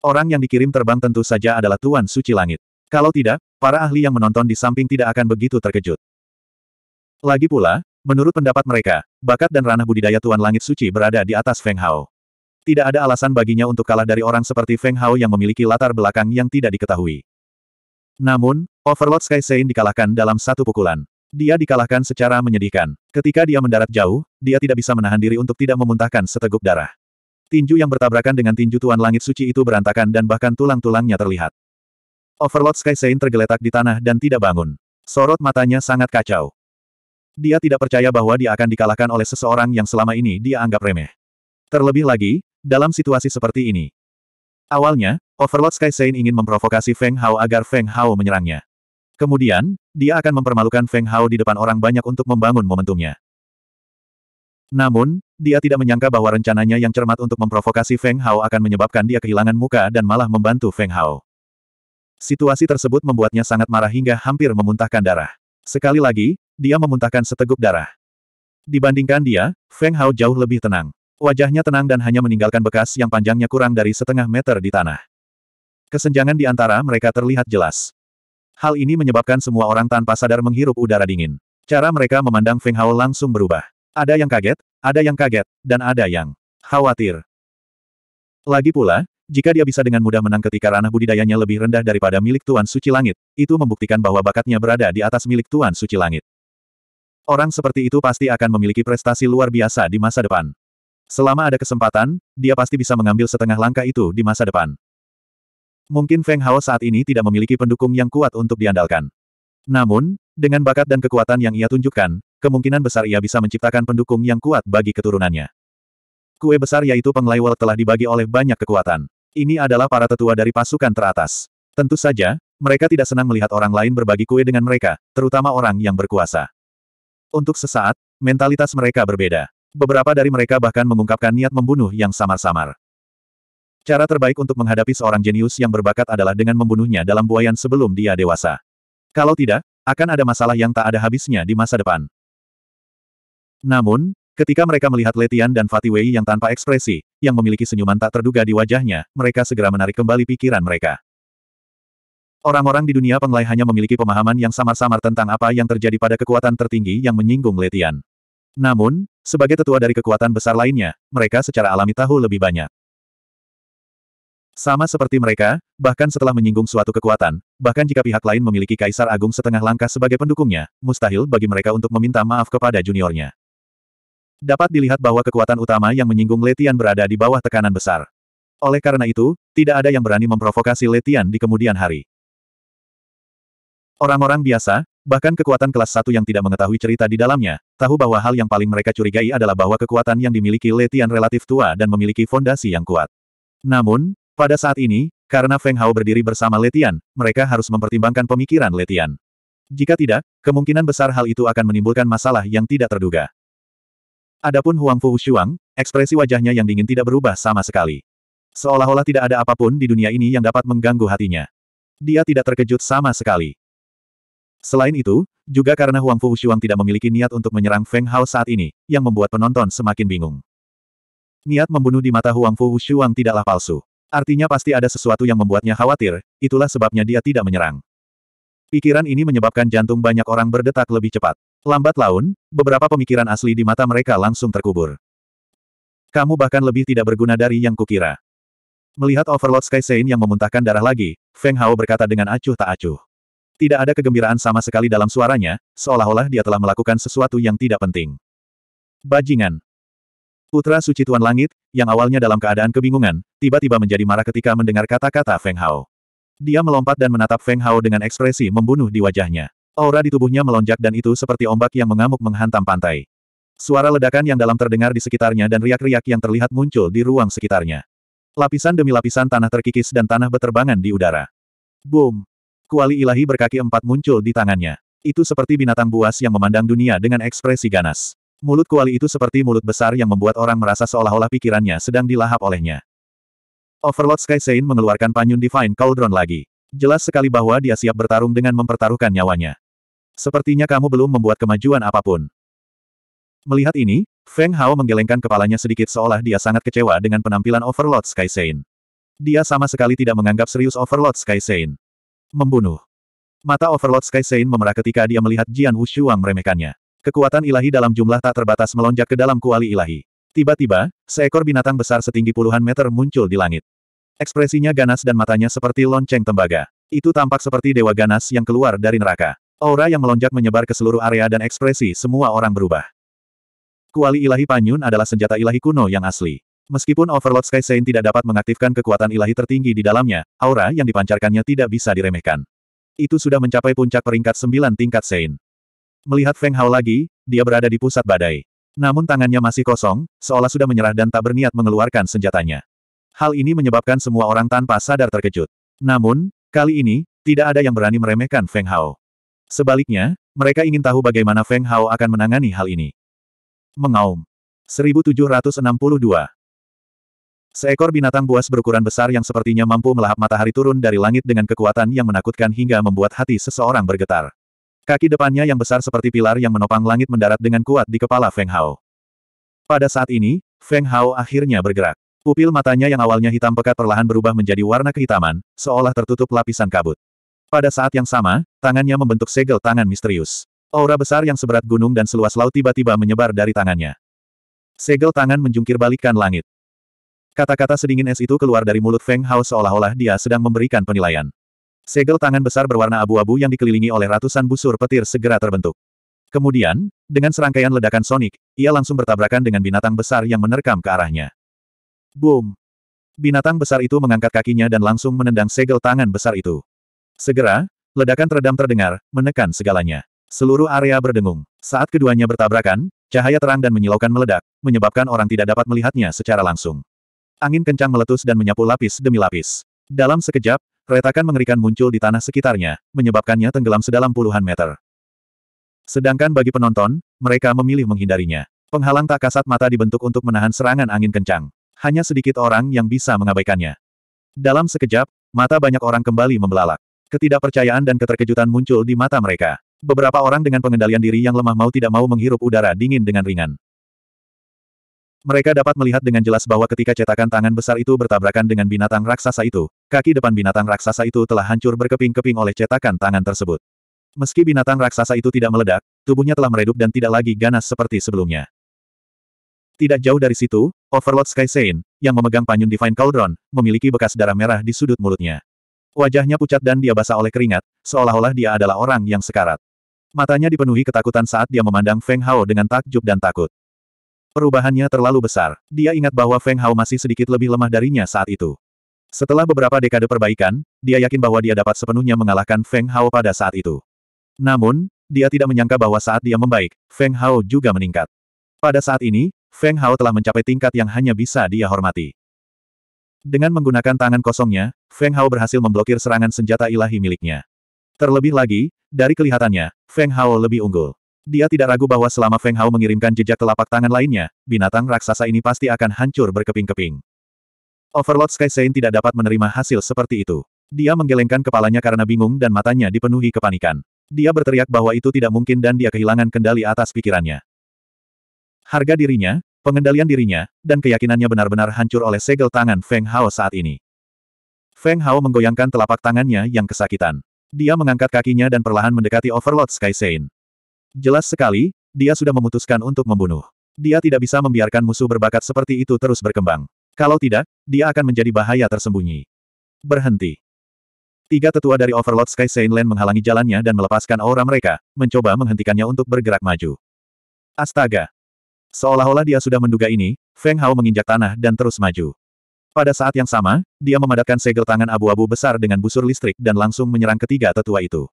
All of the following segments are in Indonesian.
Orang yang dikirim terbang tentu saja adalah Tuan Suci Langit. Kalau tidak, para ahli yang menonton di samping tidak akan begitu terkejut. Lagi pula, menurut pendapat mereka, bakat dan ranah budidaya Tuan Langit Suci berada di atas Feng Hao. Tidak ada alasan baginya untuk kalah dari orang seperti Feng Hao yang memiliki latar belakang yang tidak diketahui. Namun, Overlord Sky Sein dikalahkan dalam satu pukulan. Dia dikalahkan secara menyedihkan. Ketika dia mendarat jauh, dia tidak bisa menahan diri untuk tidak memuntahkan seteguk darah. Tinju yang bertabrakan dengan tinju Tuan Langit Suci itu berantakan dan bahkan tulang-tulangnya terlihat. Overlord Sky Saint tergeletak di tanah dan tidak bangun. Sorot matanya sangat kacau. Dia tidak percaya bahwa dia akan dikalahkan oleh seseorang yang selama ini dia anggap remeh. Terlebih lagi, dalam situasi seperti ini. Awalnya, Overlord Sky Saint ingin memprovokasi Feng Hao agar Feng Hao menyerangnya. Kemudian, dia akan mempermalukan Feng Hao di depan orang banyak untuk membangun momentumnya. Namun, dia tidak menyangka bahwa rencananya yang cermat untuk memprovokasi Feng Hao akan menyebabkan dia kehilangan muka dan malah membantu Feng Hao. Situasi tersebut membuatnya sangat marah hingga hampir memuntahkan darah. Sekali lagi, dia memuntahkan seteguk darah. Dibandingkan dia, Feng Hao jauh lebih tenang. Wajahnya tenang dan hanya meninggalkan bekas yang panjangnya kurang dari setengah meter di tanah. Kesenjangan di antara mereka terlihat jelas. Hal ini menyebabkan semua orang tanpa sadar menghirup udara dingin. Cara mereka memandang Feng Hao langsung berubah. Ada yang kaget, ada yang kaget, dan ada yang khawatir. Lagi pula, jika dia bisa dengan mudah menang ketika ranah budidayanya lebih rendah daripada milik Tuan Suci Langit, itu membuktikan bahwa bakatnya berada di atas milik Tuan Suci Langit. Orang seperti itu pasti akan memiliki prestasi luar biasa di masa depan. Selama ada kesempatan, dia pasti bisa mengambil setengah langkah itu di masa depan. Mungkin Feng Hao saat ini tidak memiliki pendukung yang kuat untuk diandalkan. Namun, dengan bakat dan kekuatan yang ia tunjukkan, kemungkinan besar ia bisa menciptakan pendukung yang kuat bagi keturunannya. Kue besar yaitu Penglai telah dibagi oleh banyak kekuatan. Ini adalah para tetua dari pasukan teratas. Tentu saja, mereka tidak senang melihat orang lain berbagi kue dengan mereka, terutama orang yang berkuasa. Untuk sesaat, mentalitas mereka berbeda. Beberapa dari mereka bahkan mengungkapkan niat membunuh yang samar-samar. Cara terbaik untuk menghadapi seorang jenius yang berbakat adalah dengan membunuhnya dalam buayan sebelum dia dewasa. Kalau tidak, akan ada masalah yang tak ada habisnya di masa depan. Namun, ketika mereka melihat Letian dan Fatih Wei yang tanpa ekspresi, yang memiliki senyuman tak terduga di wajahnya, mereka segera menarik kembali pikiran mereka. Orang-orang di dunia penglai hanya memiliki pemahaman yang samar-samar tentang apa yang terjadi pada kekuatan tertinggi yang menyinggung Letian. Namun, sebagai tetua dari kekuatan besar lainnya, mereka secara alami tahu lebih banyak. Sama seperti mereka, bahkan setelah menyinggung suatu kekuatan, bahkan jika pihak lain memiliki Kaisar Agung setengah langkah sebagai pendukungnya, mustahil bagi mereka untuk meminta maaf kepada juniornya. Dapat dilihat bahwa kekuatan utama yang menyinggung Letian berada di bawah tekanan besar. Oleh karena itu, tidak ada yang berani memprovokasi Letian di kemudian hari. Orang-orang biasa, bahkan kekuatan kelas satu yang tidak mengetahui cerita di dalamnya, tahu bahwa hal yang paling mereka curigai adalah bahwa kekuatan yang dimiliki Letian relatif tua dan memiliki fondasi yang kuat. Namun, pada saat ini, karena Feng Hao berdiri bersama Letian, mereka harus mempertimbangkan pemikiran Letian. Jika tidak, kemungkinan besar hal itu akan menimbulkan masalah yang tidak terduga. Adapun Huang Fu Shuang, ekspresi wajahnya yang dingin tidak berubah sama sekali. Seolah-olah tidak ada apa pun di dunia ini yang dapat mengganggu hatinya. Dia tidak terkejut sama sekali. Selain itu, juga karena Huang Fu Shuang tidak memiliki niat untuk menyerang Feng Hao saat ini, yang membuat penonton semakin bingung. Niat membunuh di mata Huang Fu Shuang tidaklah palsu. Artinya pasti ada sesuatu yang membuatnya khawatir, itulah sebabnya dia tidak menyerang. Pikiran ini menyebabkan jantung banyak orang berdetak lebih cepat. Lambat laun, beberapa pemikiran asli di mata mereka langsung terkubur. Kamu bahkan lebih tidak berguna dari yang kukira. Melihat Overlord Sky Sein yang memuntahkan darah lagi, Feng Hao berkata dengan acuh tak acuh. Tidak ada kegembiraan sama sekali dalam suaranya, seolah-olah dia telah melakukan sesuatu yang tidak penting. Bajingan. Putra Suci Tuan Langit, yang awalnya dalam keadaan kebingungan, tiba-tiba menjadi marah ketika mendengar kata-kata Feng Hao. Dia melompat dan menatap Feng Hao dengan ekspresi membunuh di wajahnya. Aura di tubuhnya melonjak dan itu seperti ombak yang mengamuk menghantam pantai. Suara ledakan yang dalam terdengar di sekitarnya dan riak-riak yang terlihat muncul di ruang sekitarnya. Lapisan demi lapisan tanah terkikis dan tanah beterbangan di udara. Boom! Kuali ilahi berkaki empat muncul di tangannya. Itu seperti binatang buas yang memandang dunia dengan ekspresi ganas. Mulut kuali itu seperti mulut besar yang membuat orang merasa seolah-olah pikirannya sedang dilahap olehnya. Overlord Sky Saint mengeluarkan panyun Divine Cauldron lagi. Jelas sekali bahwa dia siap bertarung dengan mempertaruhkan nyawanya. Sepertinya kamu belum membuat kemajuan apa pun. Melihat ini, Feng Hao menggelengkan kepalanya sedikit seolah dia sangat kecewa dengan penampilan Overlord Sky Saint. Dia sama sekali tidak menganggap serius Overlord Sky Saint. Membunuh. Mata Overlord Sky Saint memerah ketika dia melihat Jian Wushuang meremehkannya. Kekuatan ilahi dalam jumlah tak terbatas melonjak ke dalam kuali ilahi. Tiba-tiba, seekor binatang besar setinggi puluhan meter muncul di langit. Ekspresinya ganas dan matanya seperti lonceng tembaga. Itu tampak seperti dewa ganas yang keluar dari neraka. Aura yang melonjak menyebar ke seluruh area dan ekspresi semua orang berubah. Kuali ilahi Panyun adalah senjata ilahi kuno yang asli. Meskipun Overlord Sky Saint tidak dapat mengaktifkan kekuatan ilahi tertinggi di dalamnya, aura yang dipancarkannya tidak bisa diremehkan. Itu sudah mencapai puncak peringkat sembilan tingkat Saint. Melihat Feng Hao lagi, dia berada di pusat badai. Namun tangannya masih kosong, seolah sudah menyerah dan tak berniat mengeluarkan senjatanya. Hal ini menyebabkan semua orang tanpa sadar terkejut. Namun, kali ini, tidak ada yang berani meremehkan Feng Hao. Sebaliknya, mereka ingin tahu bagaimana Feng Hao akan menangani hal ini. Mengaum. 1762 Seekor binatang buas berukuran besar yang sepertinya mampu melahap matahari turun dari langit dengan kekuatan yang menakutkan hingga membuat hati seseorang bergetar. Kaki depannya yang besar seperti pilar yang menopang langit mendarat dengan kuat di kepala Feng Hao. Pada saat ini, Feng Hao akhirnya bergerak. Pupil matanya yang awalnya hitam pekat perlahan berubah menjadi warna kehitaman, seolah tertutup lapisan kabut. Pada saat yang sama, tangannya membentuk segel tangan misterius. Aura besar yang seberat gunung dan seluas laut tiba-tiba menyebar dari tangannya. Segel tangan menjungkir balikkan langit. Kata-kata sedingin es itu keluar dari mulut Feng Hao seolah-olah dia sedang memberikan penilaian. Segel tangan besar berwarna abu-abu yang dikelilingi oleh ratusan busur petir segera terbentuk. Kemudian, dengan serangkaian ledakan sonik, ia langsung bertabrakan dengan binatang besar yang menerkam ke arahnya. Boom! Binatang besar itu mengangkat kakinya dan langsung menendang segel tangan besar itu. Segera, ledakan teredam terdengar, menekan segalanya. Seluruh area berdengung. Saat keduanya bertabrakan, cahaya terang dan menyilaukan meledak, menyebabkan orang tidak dapat melihatnya secara langsung. Angin kencang meletus dan menyapu lapis demi lapis. Dalam sekejap, Retakan mengerikan muncul di tanah sekitarnya, menyebabkannya tenggelam sedalam puluhan meter. Sedangkan bagi penonton, mereka memilih menghindarinya. Penghalang tak kasat mata dibentuk untuk menahan serangan angin kencang. Hanya sedikit orang yang bisa mengabaikannya. Dalam sekejap, mata banyak orang kembali membelalak. Ketidakpercayaan dan keterkejutan muncul di mata mereka. Beberapa orang dengan pengendalian diri yang lemah mau tidak mau menghirup udara dingin dengan ringan. Mereka dapat melihat dengan jelas bahwa ketika cetakan tangan besar itu bertabrakan dengan binatang raksasa itu, kaki depan binatang raksasa itu telah hancur berkeping-keping oleh cetakan tangan tersebut. Meski binatang raksasa itu tidak meledak, tubuhnya telah meredup dan tidak lagi ganas seperti sebelumnya. Tidak jauh dari situ, Overlord Sky Saint, yang memegang panyun Divine Cauldron, memiliki bekas darah merah di sudut mulutnya. Wajahnya pucat dan dia basah oleh keringat, seolah-olah dia adalah orang yang sekarat. Matanya dipenuhi ketakutan saat dia memandang Feng Hao dengan takjub dan takut. Perubahannya terlalu besar. Dia ingat bahwa Feng Hao masih sedikit lebih lemah darinya saat itu. Setelah beberapa dekade perbaikan, dia yakin bahwa dia dapat sepenuhnya mengalahkan Feng Hao pada saat itu. Namun, dia tidak menyangka bahwa saat dia membaik, Feng Hao juga meningkat. Pada saat ini, Feng Hao telah mencapai tingkat yang hanya bisa dia hormati. Dengan menggunakan tangan kosongnya, Feng Hao berhasil memblokir serangan senjata ilahi miliknya. Terlebih lagi, dari kelihatannya, Feng Hao lebih unggul. Dia tidak ragu bahwa selama Feng Hao mengirimkan jejak telapak tangan lainnya, binatang raksasa ini pasti akan hancur berkeping-keping. Overlord Sky Saint tidak dapat menerima hasil seperti itu. Dia menggelengkan kepalanya karena bingung dan matanya dipenuhi kepanikan. Dia berteriak bahwa itu tidak mungkin dan dia kehilangan kendali atas pikirannya. Harga dirinya, pengendalian dirinya, dan keyakinannya benar-benar hancur oleh segel tangan Feng Hao saat ini. Feng Hao menggoyangkan telapak tangannya yang kesakitan. Dia mengangkat kakinya dan perlahan mendekati Overlord Sky Saint. Jelas sekali, dia sudah memutuskan untuk membunuh. Dia tidak bisa membiarkan musuh berbakat seperti itu terus berkembang. Kalau tidak, dia akan menjadi bahaya tersembunyi. Berhenti. Tiga tetua dari Overlord Sky Saint Land menghalangi jalannya dan melepaskan aura mereka, mencoba menghentikannya untuk bergerak maju. Astaga! Seolah-olah dia sudah menduga ini, Feng Hao menginjak tanah dan terus maju. Pada saat yang sama, dia memadatkan segel tangan abu-abu besar dengan busur listrik dan langsung menyerang ketiga tetua itu.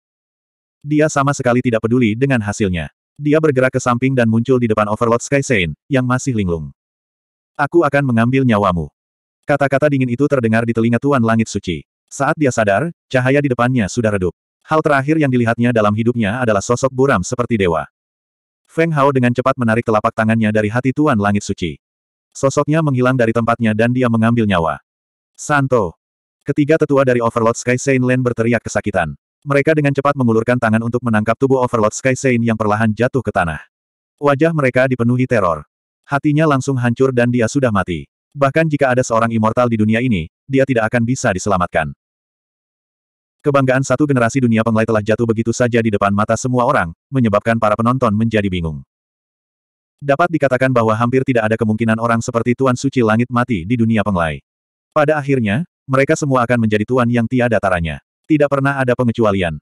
Dia sama sekali tidak peduli dengan hasilnya. Dia bergerak ke samping dan muncul di depan Overlord Sky Saint, yang masih linglung. Aku akan mengambil nyawamu. Kata-kata dingin itu terdengar di telinga Tuan Langit Suci. Saat dia sadar, cahaya di depannya sudah redup. Hal terakhir yang dilihatnya dalam hidupnya adalah sosok buram seperti dewa. Feng Hao dengan cepat menarik telapak tangannya dari hati Tuan Langit Suci. Sosoknya menghilang dari tempatnya dan dia mengambil nyawa. Santo. Ketiga tetua dari Overlord Sky Saint Land berteriak kesakitan. Mereka dengan cepat mengulurkan tangan untuk menangkap tubuh Overlord Sky Saint yang perlahan jatuh ke tanah. Wajah mereka dipenuhi teror. Hatinya langsung hancur dan dia sudah mati. Bahkan jika ada seorang immortal di dunia ini, dia tidak akan bisa diselamatkan. Kebanggaan satu generasi dunia penglai telah jatuh begitu saja di depan mata semua orang, menyebabkan para penonton menjadi bingung. Dapat dikatakan bahwa hampir tidak ada kemungkinan orang seperti Tuan Suci Langit mati di dunia penglai. Pada akhirnya, mereka semua akan menjadi tuan yang tiada taranya. Tidak pernah ada pengecualian.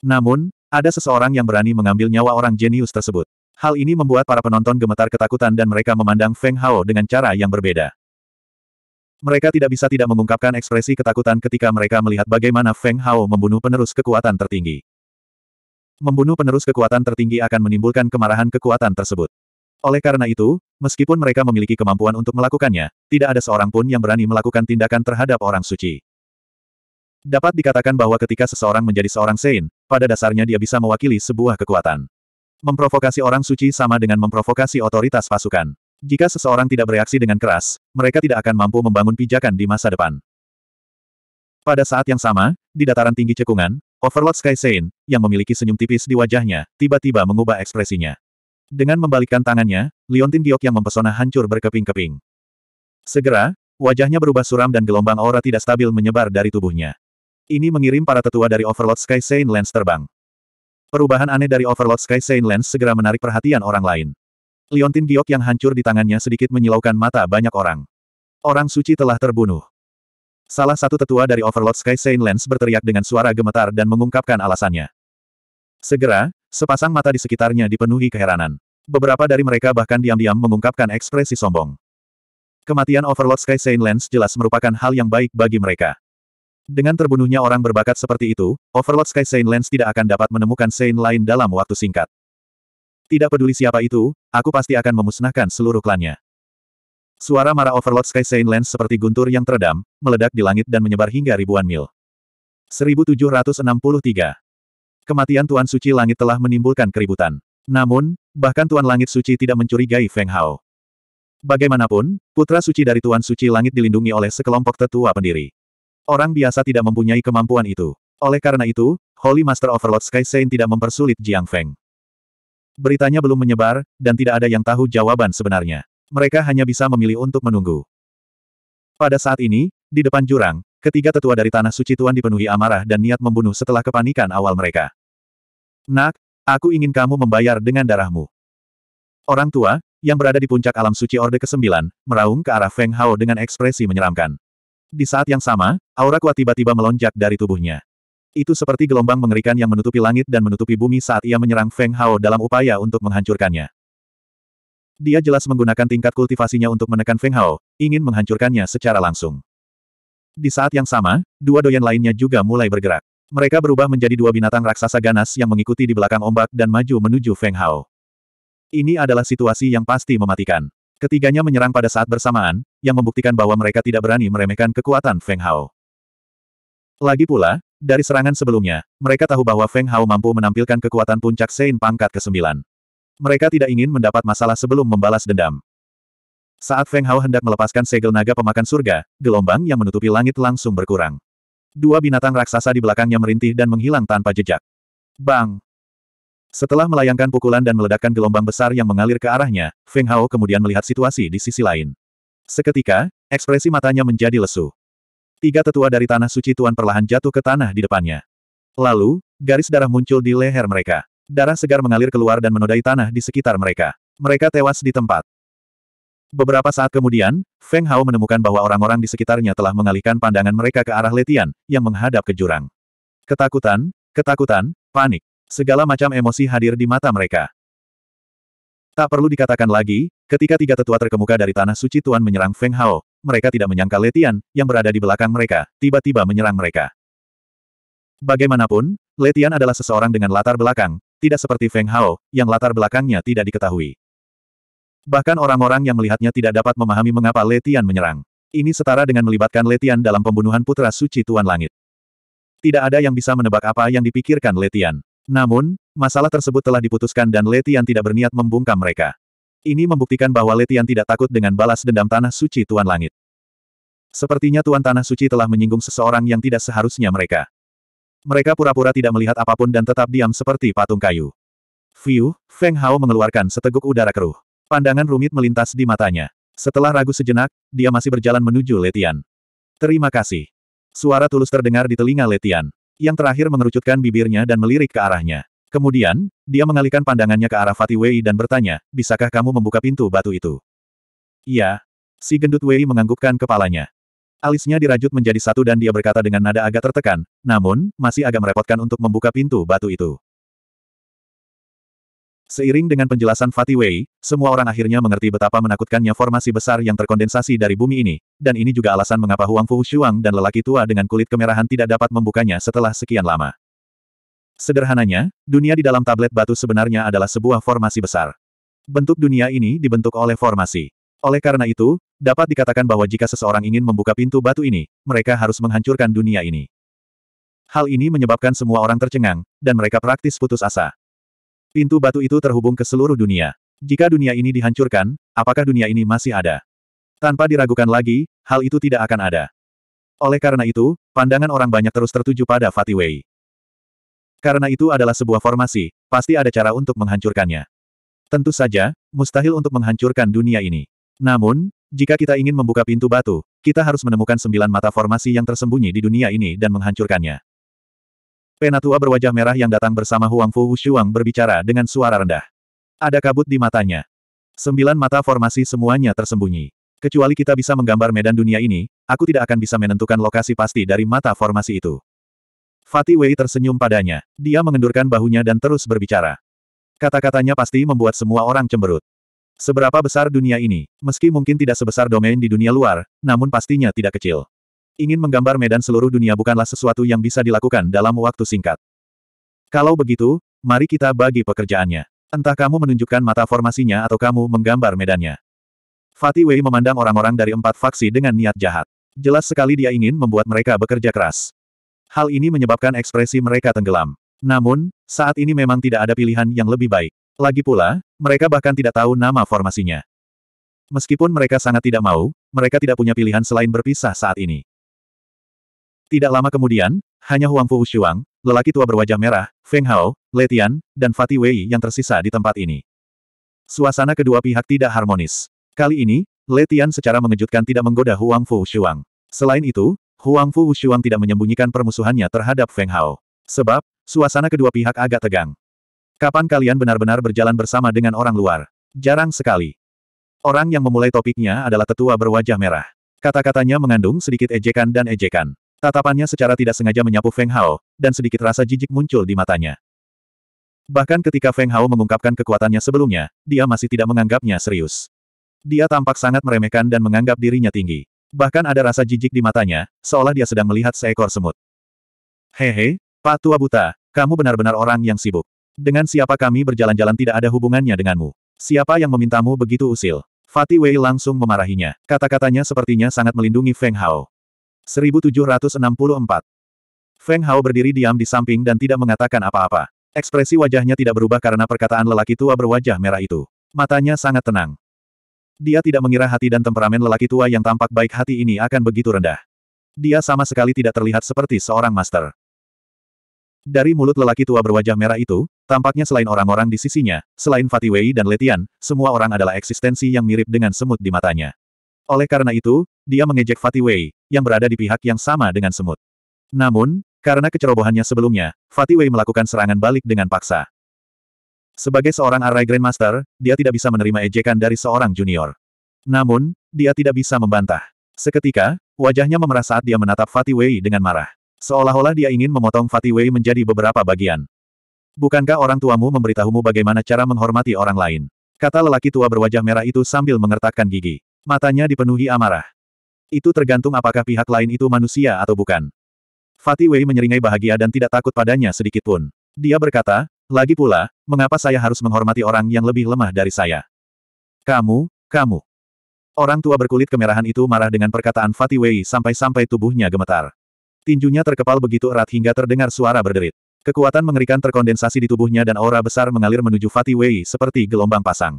Namun, ada seseorang yang berani mengambil nyawa orang jenius tersebut. Hal ini membuat para penonton gemetar ketakutan dan mereka memandang Feng Hao dengan cara yang berbeda. Mereka tidak bisa tidak mengungkapkan ekspresi ketakutan ketika mereka melihat bagaimana Feng Hao membunuh penerus kekuatan tertinggi. Membunuh penerus kekuatan tertinggi akan menimbulkan kemarahan kekuatan tersebut. Oleh karena itu, meskipun mereka memiliki kemampuan untuk melakukannya, tidak ada seorang pun yang berani melakukan tindakan terhadap orang suci. Dapat dikatakan bahwa ketika seseorang menjadi seorang Saint, pada dasarnya dia bisa mewakili sebuah kekuatan. Memprovokasi orang suci sama dengan memprovokasi otoritas pasukan. Jika seseorang tidak bereaksi dengan keras, mereka tidak akan mampu membangun pijakan di masa depan. Pada saat yang sama, di dataran tinggi cekungan, Overlord Sky Saint, yang memiliki senyum tipis di wajahnya, tiba-tiba mengubah ekspresinya. Dengan membalikkan tangannya, Liontin Giok yang mempesona hancur berkeping-keping. Segera, wajahnya berubah suram dan gelombang aura tidak stabil menyebar dari tubuhnya. Ini mengirim para tetua dari Overlord Sky Saint Lens terbang. Perubahan aneh dari Overlord Sky Saint Lens segera menarik perhatian orang lain. Liontin Giok yang hancur di tangannya sedikit menyilaukan mata banyak orang. Orang suci telah terbunuh. Salah satu tetua dari Overlord Sky Saint Lens berteriak dengan suara gemetar dan mengungkapkan alasannya. Segera, Sepasang mata di sekitarnya dipenuhi keheranan. Beberapa dari mereka bahkan diam-diam mengungkapkan ekspresi sombong. Kematian Overlord Sky Saint Lens jelas merupakan hal yang baik bagi mereka. Dengan terbunuhnya orang berbakat seperti itu, Overlord Sky Saint Lens tidak akan dapat menemukan Saint lain dalam waktu singkat. Tidak peduli siapa itu, aku pasti akan memusnahkan seluruh klannya. Suara marah Overlord Sky Saint Lens seperti guntur yang teredam, meledak di langit dan menyebar hingga ribuan mil. 1763 Kematian Tuan Suci Langit telah menimbulkan keributan. Namun, bahkan Tuan Langit Suci tidak mencurigai Feng Hao. Bagaimanapun, putra suci dari Tuan Suci Langit dilindungi oleh sekelompok tetua pendiri. Orang biasa tidak mempunyai kemampuan itu. Oleh karena itu, Holy Master Overlord Sky Saint tidak mempersulit Jiang Feng. Beritanya belum menyebar, dan tidak ada yang tahu jawaban sebenarnya. Mereka hanya bisa memilih untuk menunggu. Pada saat ini, di depan jurang, ketiga tetua dari Tanah Suci Tuan dipenuhi amarah dan niat membunuh setelah kepanikan awal mereka. Nak, aku ingin kamu membayar dengan darahmu. Orang tua, yang berada di puncak alam suci Orde ke-9, meraung ke arah Feng Hao dengan ekspresi menyeramkan. Di saat yang sama, aura kuat tiba-tiba melonjak dari tubuhnya. Itu seperti gelombang mengerikan yang menutupi langit dan menutupi bumi saat ia menyerang Feng Hao dalam upaya untuk menghancurkannya. Dia jelas menggunakan tingkat kultivasinya untuk menekan Feng Hao, ingin menghancurkannya secara langsung. Di saat yang sama, dua doyan lainnya juga mulai bergerak. Mereka berubah menjadi dua binatang raksasa ganas yang mengikuti di belakang ombak dan maju menuju Feng Hao. Ini adalah situasi yang pasti mematikan. Ketiganya menyerang pada saat bersamaan, yang membuktikan bahwa mereka tidak berani meremehkan kekuatan Feng Hao. Lagi pula, dari serangan sebelumnya, mereka tahu bahwa Feng Hao mampu menampilkan kekuatan puncak Sein pangkat ke-9. Mereka tidak ingin mendapat masalah sebelum membalas dendam. Saat Feng Hao hendak melepaskan segel naga pemakan surga, gelombang yang menutupi langit langsung berkurang. Dua binatang raksasa di belakangnya merintih dan menghilang tanpa jejak. Bang! Setelah melayangkan pukulan dan meledakkan gelombang besar yang mengalir ke arahnya, Feng Hao kemudian melihat situasi di sisi lain. Seketika, ekspresi matanya menjadi lesu. Tiga tetua dari tanah suci Tuan perlahan jatuh ke tanah di depannya. Lalu, garis darah muncul di leher mereka. Darah segar mengalir keluar dan menodai tanah di sekitar mereka. Mereka tewas di tempat. Beberapa saat kemudian, Feng Hao menemukan bahwa orang-orang di sekitarnya telah mengalihkan pandangan mereka ke arah Letian, yang menghadap ke jurang. Ketakutan, ketakutan, panik. Segala macam emosi hadir di mata mereka. Tak perlu dikatakan lagi, ketika tiga tetua terkemuka dari tanah suci Tuan menyerang Feng Hao, mereka tidak menyangka Letian, yang berada di belakang mereka, tiba-tiba menyerang mereka. Bagaimanapun, Letian adalah seseorang dengan latar belakang, tidak seperti Feng Hao, yang latar belakangnya tidak diketahui. Bahkan orang-orang yang melihatnya tidak dapat memahami mengapa Letian menyerang. Ini setara dengan melibatkan Letian dalam pembunuhan putra suci Tuan Langit. Tidak ada yang bisa menebak apa yang dipikirkan Letian. Namun, masalah tersebut telah diputuskan dan Letian tidak berniat membungkam mereka. Ini membuktikan bahwa Letian tidak takut dengan balas dendam tanah suci Tuan Langit. Sepertinya Tuan Tanah Suci telah menyinggung seseorang yang tidak seharusnya mereka. Mereka pura-pura tidak melihat apa pun dan tetap diam seperti patung kayu. Fiu, Feng Hao mengeluarkan seteguk udara keruh. Pandangan rumit melintas di matanya. Setelah ragu sejenak, dia masih berjalan menuju Letian. Terima kasih. Suara tulus terdengar di telinga Letian. Yang terakhir mengerucutkan bibirnya dan melirik ke arahnya. Kemudian, dia mengalihkan pandangannya ke arah Fatih Wei dan bertanya, bisakah kamu membuka pintu batu itu? Iya. Si gendut Wei menganggukkan kepalanya. Alisnya dirajut menjadi satu dan dia berkata dengan nada agak tertekan, namun, masih agak merepotkan untuk membuka pintu batu itu. Seiring dengan penjelasan Fatih Wei, semua orang akhirnya mengerti betapa menakutkannya formasi besar yang terkondensasi dari bumi ini, dan ini juga alasan mengapa Huang Fu Shuang dan lelaki tua dengan kulit kemerahan tidak dapat membukanya setelah sekian lama. Sederhananya, dunia di dalam tablet batu sebenarnya adalah sebuah formasi besar. Bentuk dunia ini dibentuk oleh formasi. Oleh karena itu, dapat dikatakan bahwa jika seseorang ingin membuka pintu batu ini, mereka harus menghancurkan dunia ini. Hal ini menyebabkan semua orang tercengang, dan mereka praktis putus asa. Pintu batu itu terhubung ke seluruh dunia. Jika dunia ini dihancurkan, apakah dunia ini masih ada? Tanpa diragukan lagi, hal itu tidak akan ada. Oleh karena itu, pandangan orang banyak terus tertuju pada Fatih Wei. Karena itu adalah sebuah formasi, pasti ada cara untuk menghancurkannya. Tentu saja, mustahil untuk menghancurkan dunia ini. Namun, jika kita ingin membuka pintu batu, kita harus menemukan sembilan mata formasi yang tersembunyi di dunia ini dan menghancurkannya. Penatua berwajah merah yang datang bersama Huang Fu Wushuang berbicara dengan suara rendah. Ada kabut di matanya. Sembilan mata formasi semuanya tersembunyi. Kecuali kita bisa menggambar medan dunia ini, aku tidak akan bisa menentukan lokasi pasti dari mata formasi itu. Fatih Wei tersenyum padanya. Dia mengendurkan bahunya dan terus berbicara. Kata-katanya pasti membuat semua orang cemberut. Seberapa besar dunia ini, meski mungkin tidak sebesar domain di dunia luar, namun pastinya tidak kecil. Ingin menggambar medan seluruh dunia bukanlah sesuatu yang bisa dilakukan dalam waktu singkat. Kalau begitu, mari kita bagi pekerjaannya. Entah kamu menunjukkan mata formasinya atau kamu menggambar medannya. Fatih Wei memandang orang-orang dari empat faksi dengan niat jahat. Jelas sekali dia ingin membuat mereka bekerja keras. Hal ini menyebabkan ekspresi mereka tenggelam. Namun, saat ini memang tidak ada pilihan yang lebih baik. Lagi pula, mereka bahkan tidak tahu nama formasinya. Meskipun mereka sangat tidak mau, mereka tidak punya pilihan selain berpisah saat ini. Tidak lama kemudian, hanya Huang Fu Shuang, lelaki tua berwajah merah, Feng Hao, Letian, dan Fatih Wei yang tersisa di tempat ini. Suasana kedua pihak tidak harmonis. Kali ini, Letian secara mengejutkan tidak menggoda Huang Fu Shuang. Selain itu, Huang Fu Shuang tidak menyembunyikan permusuhannya terhadap Feng Hao. Sebab, suasana kedua pihak agak tegang. Kapan kalian benar-benar berjalan bersama dengan orang luar? Jarang sekali. Orang yang memulai topiknya adalah tetua berwajah merah. Kata-katanya mengandung sedikit ejekan dan ejekan. Tatapannya secara tidak sengaja menyapu Feng Hao, dan sedikit rasa jijik muncul di matanya. Bahkan ketika Feng Hao mengungkapkan kekuatannya sebelumnya, dia masih tidak menganggapnya serius. Dia tampak sangat meremehkan dan menganggap dirinya tinggi. Bahkan ada rasa jijik di matanya, seolah dia sedang melihat seekor semut. Hehe, Pak Tua Buta, kamu benar-benar orang yang sibuk. Dengan siapa kami berjalan-jalan tidak ada hubungannya denganmu. Siapa yang memintamu begitu usil? Fatih Wei langsung memarahinya. Kata-katanya sepertinya sangat melindungi Feng Hao. 1764. Feng Hao berdiri diam di samping dan tidak mengatakan apa-apa. Ekspresi wajahnya tidak berubah karena perkataan lelaki tua berwajah merah itu. Matanya sangat tenang. Dia tidak mengira hati dan temperamen lelaki tua yang tampak baik hati ini akan begitu rendah. Dia sama sekali tidak terlihat seperti seorang master. Dari mulut lelaki tua berwajah merah itu, tampaknya selain orang-orang di sisinya, selain Fatih Wei dan Letian, semua orang adalah eksistensi yang mirip dengan semut di matanya. Oleh karena itu, dia mengejek Fatih Wei, yang berada di pihak yang sama dengan semut. Namun, karena kecerobohannya sebelumnya, Fatih Wei melakukan serangan balik dengan paksa. Sebagai seorang Arai Grandmaster, dia tidak bisa menerima ejekan dari seorang junior. Namun, dia tidak bisa membantah. Seketika, wajahnya memerah saat dia menatap Fatih Wei dengan marah. Seolah-olah dia ingin memotong Fatih Wei menjadi beberapa bagian. Bukankah orang tuamu memberitahumu bagaimana cara menghormati orang lain? Kata lelaki tua berwajah merah itu sambil mengertakkan gigi. Matanya dipenuhi amarah. Itu tergantung apakah pihak lain itu manusia atau bukan. Fatih Wei menyeringai bahagia dan tidak takut padanya sedikit pun. Dia berkata, lagi pula, mengapa saya harus menghormati orang yang lebih lemah dari saya? Kamu, kamu. Orang tua berkulit kemerahan itu marah dengan perkataan Fatih Wei sampai-sampai tubuhnya gemetar. Tinjunya terkepal begitu erat hingga terdengar suara berderit. Kekuatan mengerikan terkondensasi di tubuhnya dan aura besar mengalir menuju Fatih Wei seperti gelombang pasang.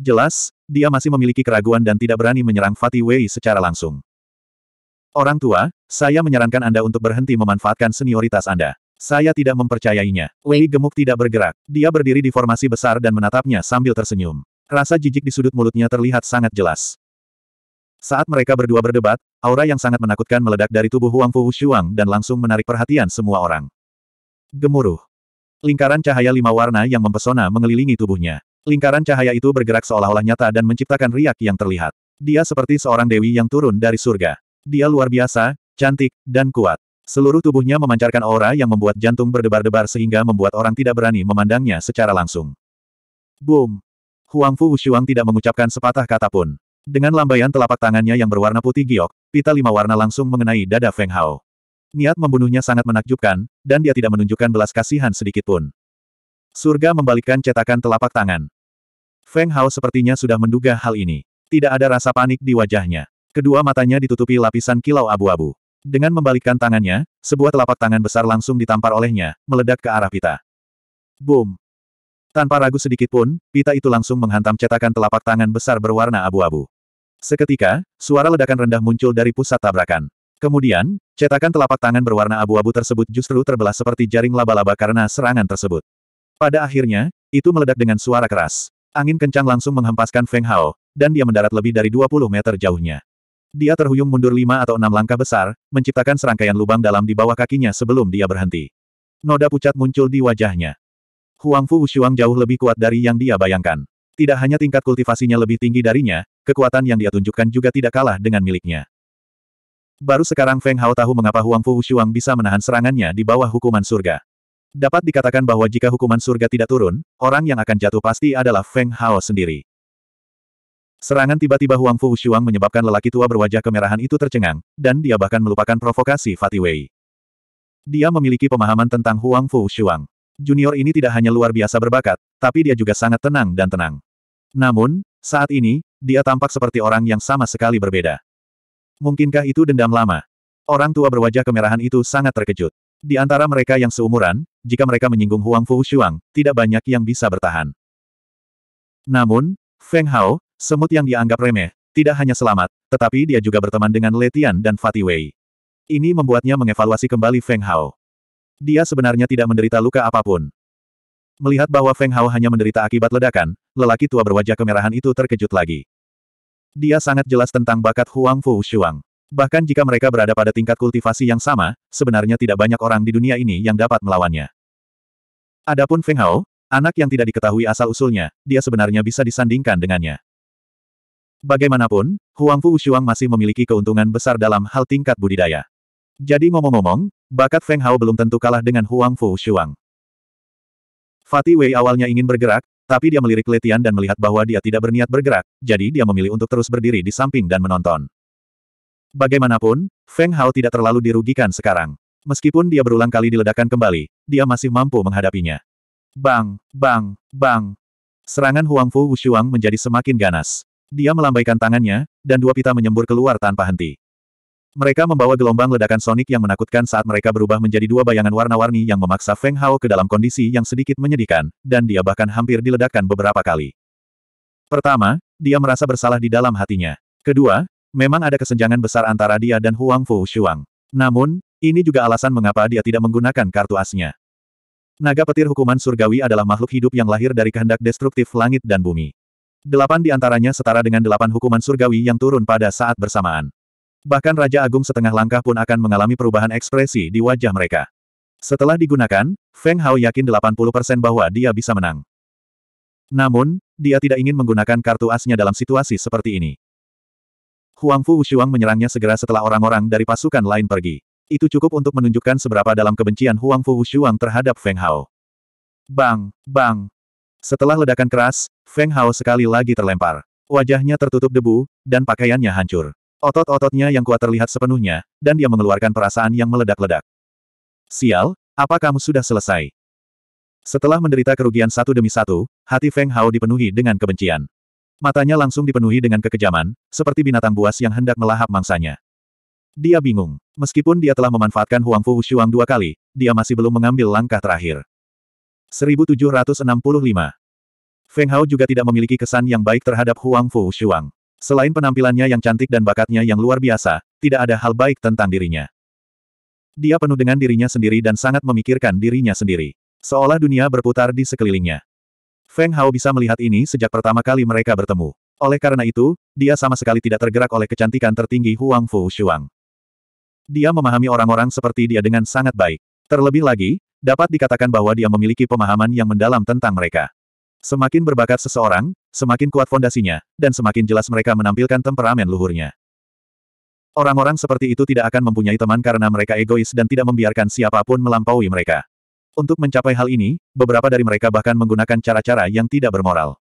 Jelas, dia masih memiliki keraguan dan tidak berani menyerang Fatih Wei secara langsung. Orang tua, saya menyarankan Anda untuk berhenti memanfaatkan senioritas Anda. Saya tidak mempercayainya. Wei gemuk tidak bergerak. Dia berdiri di formasi besar dan menatapnya sambil tersenyum. Rasa jijik di sudut mulutnya terlihat sangat jelas. Saat mereka berdua berdebat, aura yang sangat menakutkan meledak dari tubuh Huang Fu Shuang dan langsung menarik perhatian semua orang. Gemuruh. Lingkaran cahaya lima warna yang mempesona mengelilingi tubuhnya. Lingkaran cahaya itu bergerak seolah-olah nyata dan menciptakan riak yang terlihat. Dia seperti seorang dewi yang turun dari surga. Dia luar biasa, cantik, dan kuat. Seluruh tubuhnya memancarkan aura yang membuat jantung berdebar-debar sehingga membuat orang tidak berani memandangnya secara langsung. Boom! Huang Fu Wushuang tidak mengucapkan sepatah kata pun. Dengan lambaian telapak tangannya yang berwarna putih giok, pita lima warna langsung mengenai dada Feng Hao. Niat membunuhnya sangat menakjubkan, dan dia tidak menunjukkan belas kasihan sedikitpun. Surga membalikkan cetakan telapak tangan. Feng Hao sepertinya sudah menduga hal ini. Tidak ada rasa panik di wajahnya. Kedua matanya ditutupi lapisan kilau abu-abu. Dengan membalikkan tangannya, sebuah telapak tangan besar langsung ditampar olehnya, meledak ke arah pita. Boom! Tanpa ragu sedikit pun, pita itu langsung menghantam cetakan telapak tangan besar berwarna abu-abu. Seketika, suara ledakan rendah muncul dari pusat tabrakan. Kemudian, cetakan telapak tangan berwarna abu-abu tersebut justru terbelah seperti jaring laba-laba karena serangan tersebut. Pada akhirnya, itu meledak dengan suara keras. Angin kencang langsung menghempaskan Feng Hao, dan dia mendarat lebih dari 20 meter jauhnya. Dia terhuyung mundur lima atau enam langkah besar, menciptakan serangkaian lubang dalam di bawah kakinya sebelum dia berhenti. Noda pucat muncul di wajahnya. Huang Fu Wushuang jauh lebih kuat dari yang dia bayangkan. Tidak hanya tingkat kultivasinya lebih tinggi darinya, kekuatan yang dia tunjukkan juga tidak kalah dengan miliknya. Baru sekarang Feng Hao tahu mengapa Huang Fu Wushuang bisa menahan serangannya di bawah hukuman surga. Dapat dikatakan bahwa jika hukuman surga tidak turun, orang yang akan jatuh pasti adalah Feng Hao sendiri. Serangan tiba-tiba Huang Fu Wushuang menyebabkan lelaki tua berwajah kemerahan itu tercengang, dan dia bahkan melupakan provokasi Fatih Wei. Dia memiliki pemahaman tentang Huang Fu Wushuang. Junior ini tidak hanya luar biasa berbakat, tapi dia juga sangat tenang dan tenang. Namun, saat ini, dia tampak seperti orang yang sama sekali berbeda. Mungkinkah itu dendam lama? Orang tua berwajah kemerahan itu sangat terkejut. Di antara mereka yang seumuran, jika mereka menyinggung Huang Fu Shuang, tidak banyak yang bisa bertahan. Namun, Feng Hao, semut yang dianggap remeh, tidak hanya selamat, tetapi dia juga berteman dengan Letian dan Fatih Wei. Ini membuatnya mengevaluasi kembali Feng Hao. Dia sebenarnya tidak menderita luka apa pun. Melihat bahwa Feng Hao hanya menderita akibat ledakan, lelaki tua berwajah kemerahan itu terkejut lagi. Dia sangat jelas tentang bakat Huang Fu Shuang. Bahkan jika mereka berada pada tingkat kultivasi yang sama, sebenarnya tidak banyak orang di dunia ini yang dapat melawannya. Adapun Feng Hao, anak yang tidak diketahui asal-usulnya, dia sebenarnya bisa disandingkan dengannya. Bagaimanapun, Huang Fu Shuang masih memiliki keuntungan besar dalam hal tingkat budidaya. Jadi ngomong-ngomong, bakat Feng Hao belum tentu kalah dengan Huang Fu Shuang. Fatih Wei awalnya ingin bergerak, tapi dia melirik Letian dan melihat bahwa dia tidak berniat bergerak, jadi dia memilih untuk terus berdiri di samping dan menonton. Bagaimanapun, Feng Hao tidak terlalu dirugikan sekarang. Meskipun dia berulang kali diledakkan kembali, dia masih mampu menghadapinya. Bang, bang, bang. Serangan Huang Fu Wushuang menjadi semakin ganas. Dia melambaikan tangannya, dan dua pita menyembur keluar tanpa henti. Mereka membawa gelombang ledakan sonik yang menakutkan saat mereka berubah menjadi dua bayangan warna-warni yang memaksa Feng Hao ke dalam kondisi yang sedikit menyedihkan, dan dia bahkan hampir diledakkan beberapa kali. Pertama, dia merasa bersalah di dalam hatinya. Kedua, memang ada kesenjangan besar antara dia dan Huang Fu Shuang. Namun, ini juga alasan mengapa dia tidak menggunakan kartu asnya. Naga petir hukuman surgawi adalah makhluk hidup yang lahir dari kehendak destruktif langit dan bumi. Delapan di antaranya setara dengan delapan hukuman surgawi yang turun pada saat bersamaan. Bahkan Raja Agung setengah langkah pun akan mengalami perubahan ekspresi di wajah mereka. Setelah digunakan, Feng Hao yakin 80% bahwa dia bisa menang. Namun, dia tidak ingin menggunakan kartu asnya dalam situasi seperti ini. Huang Fu Wushuang menyerangnya segera setelah orang-orang dari pasukan lain pergi. Itu cukup untuk menunjukkan seberapa dalam kebencian Huang Fu Wushuang terhadap Feng Hao. Bang, bang. Setelah ledakan keras, Feng Hao sekali lagi terlempar. Wajahnya tertutup debu, dan pakaiannya hancur. Otot-ototnya yang kuat terlihat sepenuhnya, dan dia mengeluarkan perasaan yang meledak-ledak. Sial, apa kamu sudah selesai? Setelah menderita kerugian satu demi satu, hati Feng Hao dipenuhi dengan kebencian. Matanya langsung dipenuhi dengan kekejaman, seperti binatang buas yang hendak melahap mangsanya. Dia bingung. Meskipun dia telah memanfaatkan Huang Fu Shuang dua kali, dia masih belum mengambil langkah terakhir. 1765 Feng Hao juga tidak memiliki kesan yang baik terhadap Huang Fu Shuang. Selain penampilannya yang cantik dan bakatnya yang luar biasa, tidak ada hal baik tentang dirinya. Dia penuh dengan dirinya sendiri dan sangat memikirkan dirinya sendiri. Seolah dunia berputar di sekelilingnya. Feng Hao bisa melihat ini sejak pertama kali mereka bertemu. Oleh karena itu, dia sama sekali tidak tergerak oleh kecantikan tertinggi Huang Fu Shuang. Dia memahami orang-orang seperti dia dengan sangat baik. Terlebih lagi, dapat dikatakan bahwa dia memiliki pemahaman yang mendalam tentang mereka. Semakin berbakat seseorang, semakin kuat fondasinya, dan semakin jelas mereka menampilkan temperamen luhurnya. Orang-orang seperti itu tidak akan mempunyai teman karena mereka egois dan tidak membiarkan siapa pun melampaui mereka. Untuk mencapai hal ini, beberapa dari mereka bahkan menggunakan cara-cara yang tidak bermoral.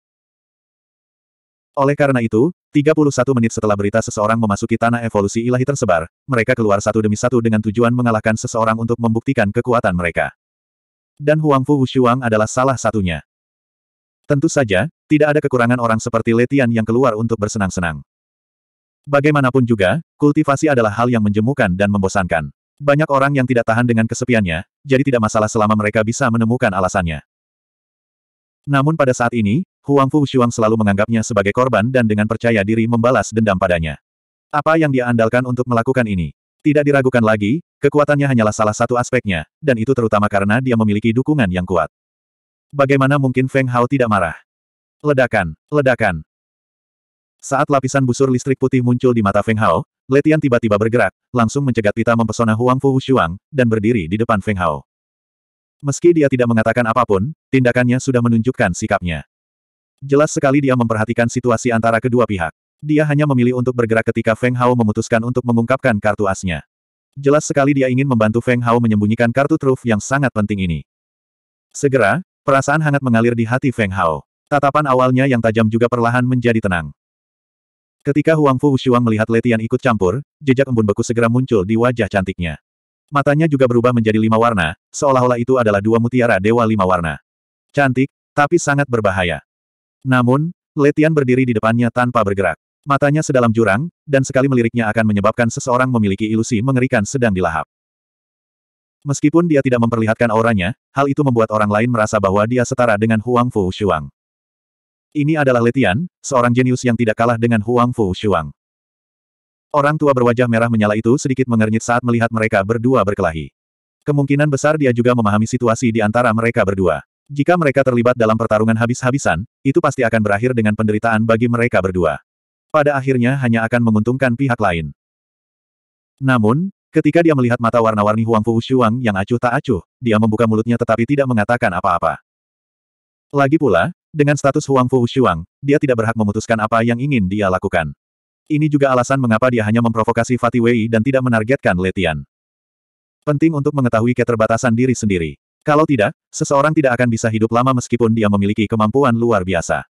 Oleh karena itu, 31 menit setelah berita seseorang memasuki tanah evolusi ilahi tersebar, mereka keluar satu demi satu dengan tujuan mengalahkan seseorang untuk membuktikan kekuatan mereka. Dan Huang Fu Wushuang adalah salah satunya. Tentu saja, tidak ada kekurangan orang seperti Letian yang keluar untuk bersenang-senang. Bagaimanapun juga, kultivasi adalah hal yang menjemukan dan membosankan. Banyak orang yang tidak tahan dengan kesepiannya, jadi tidak masalah selama mereka bisa menemukan alasannya. Namun pada saat ini, Huang Fu Shuang selalu menganggapnya sebagai korban dan dengan percaya diri membalas dendam padanya. Apa yang dia andalkan untuk melakukan ini? Tidak diragukan lagi, kekuatannya hanyalah salah satu aspeknya, dan itu terutama karena dia memiliki dukungan yang kuat. Bagaimana mungkin Feng Hao tidak marah? Ledakan, ledakan. Saat lapisan busur listrik putih muncul di mata Feng Hao, Letian tiba-tiba bergerak, langsung mencegat pita mempesona Huang Fu Shuang, dan berdiri di depan Feng Hao. Meski dia tidak mengatakan apa pun, tindakannya sudah menunjukkan sikapnya. Jelas sekali dia memperhatikan situasi antara kedua pihak. Dia hanya memilih untuk bergerak ketika Feng Hao memutuskan untuk mengungkapkan kartu asnya. Jelas sekali dia ingin membantu Feng Hao menyembunyikan kartu truf yang sangat penting ini. Segera, perasaan hangat mengalir di hati Feng Hao. Tatapan awalnya yang tajam juga perlahan menjadi tenang. Ketika Huang Fu Shuang melihat Letian ikut campur, jejak embun beku segera muncul di wajah cantiknya. Matanya juga berubah menjadi lima warna, seolah-olah itu adalah dua mutiara dewa lima warna. Cantik, tapi sangat berbahaya. Namun, Letian berdiri di depannya tanpa bergerak. Matanya sedalam jurang, dan sekali meliriknya akan menyebabkan seseorang memiliki ilusi mengerikan sedang dilahap. Meskipun dia tidak memperlihatkan auranya, hal itu membuat orang lain merasa bahwa dia setara dengan Huang Fu Shuang. Ini adalah Letian, seorang jenius yang tidak kalah dengan Huang Fu Shuang. Orang tua berwajah merah menyala itu sedikit mengernyit saat melihat mereka berdua berkelahi. Kemungkinan besar dia juga memahami situasi di antara mereka berdua. Jika mereka terlibat dalam pertarungan habis-habisan, itu pasti akan berakhir dengan penderitaan bagi mereka berdua. Pada akhirnya hanya akan menguntungkan pihak lain. Namun, ketika dia melihat mata warna-warni Huang Fu Shuang yang acuh tak acuh, dia membuka mulutnya tetapi tidak mengatakan apa-apa. Lagi pula, dengan status Huang Fu Shuang, dia tidak berhak memutuskan apa yang ingin dia lakukan. Ini juga alasan mengapa dia hanya memprovokasi Fatih Wei dan tidak menargetkan Letian. Penting untuk mengetahui keterbatasan diri sendiri. Kalau tidak, seseorang tidak akan bisa hidup lama meskipun dia memiliki kemampuan luar biasa.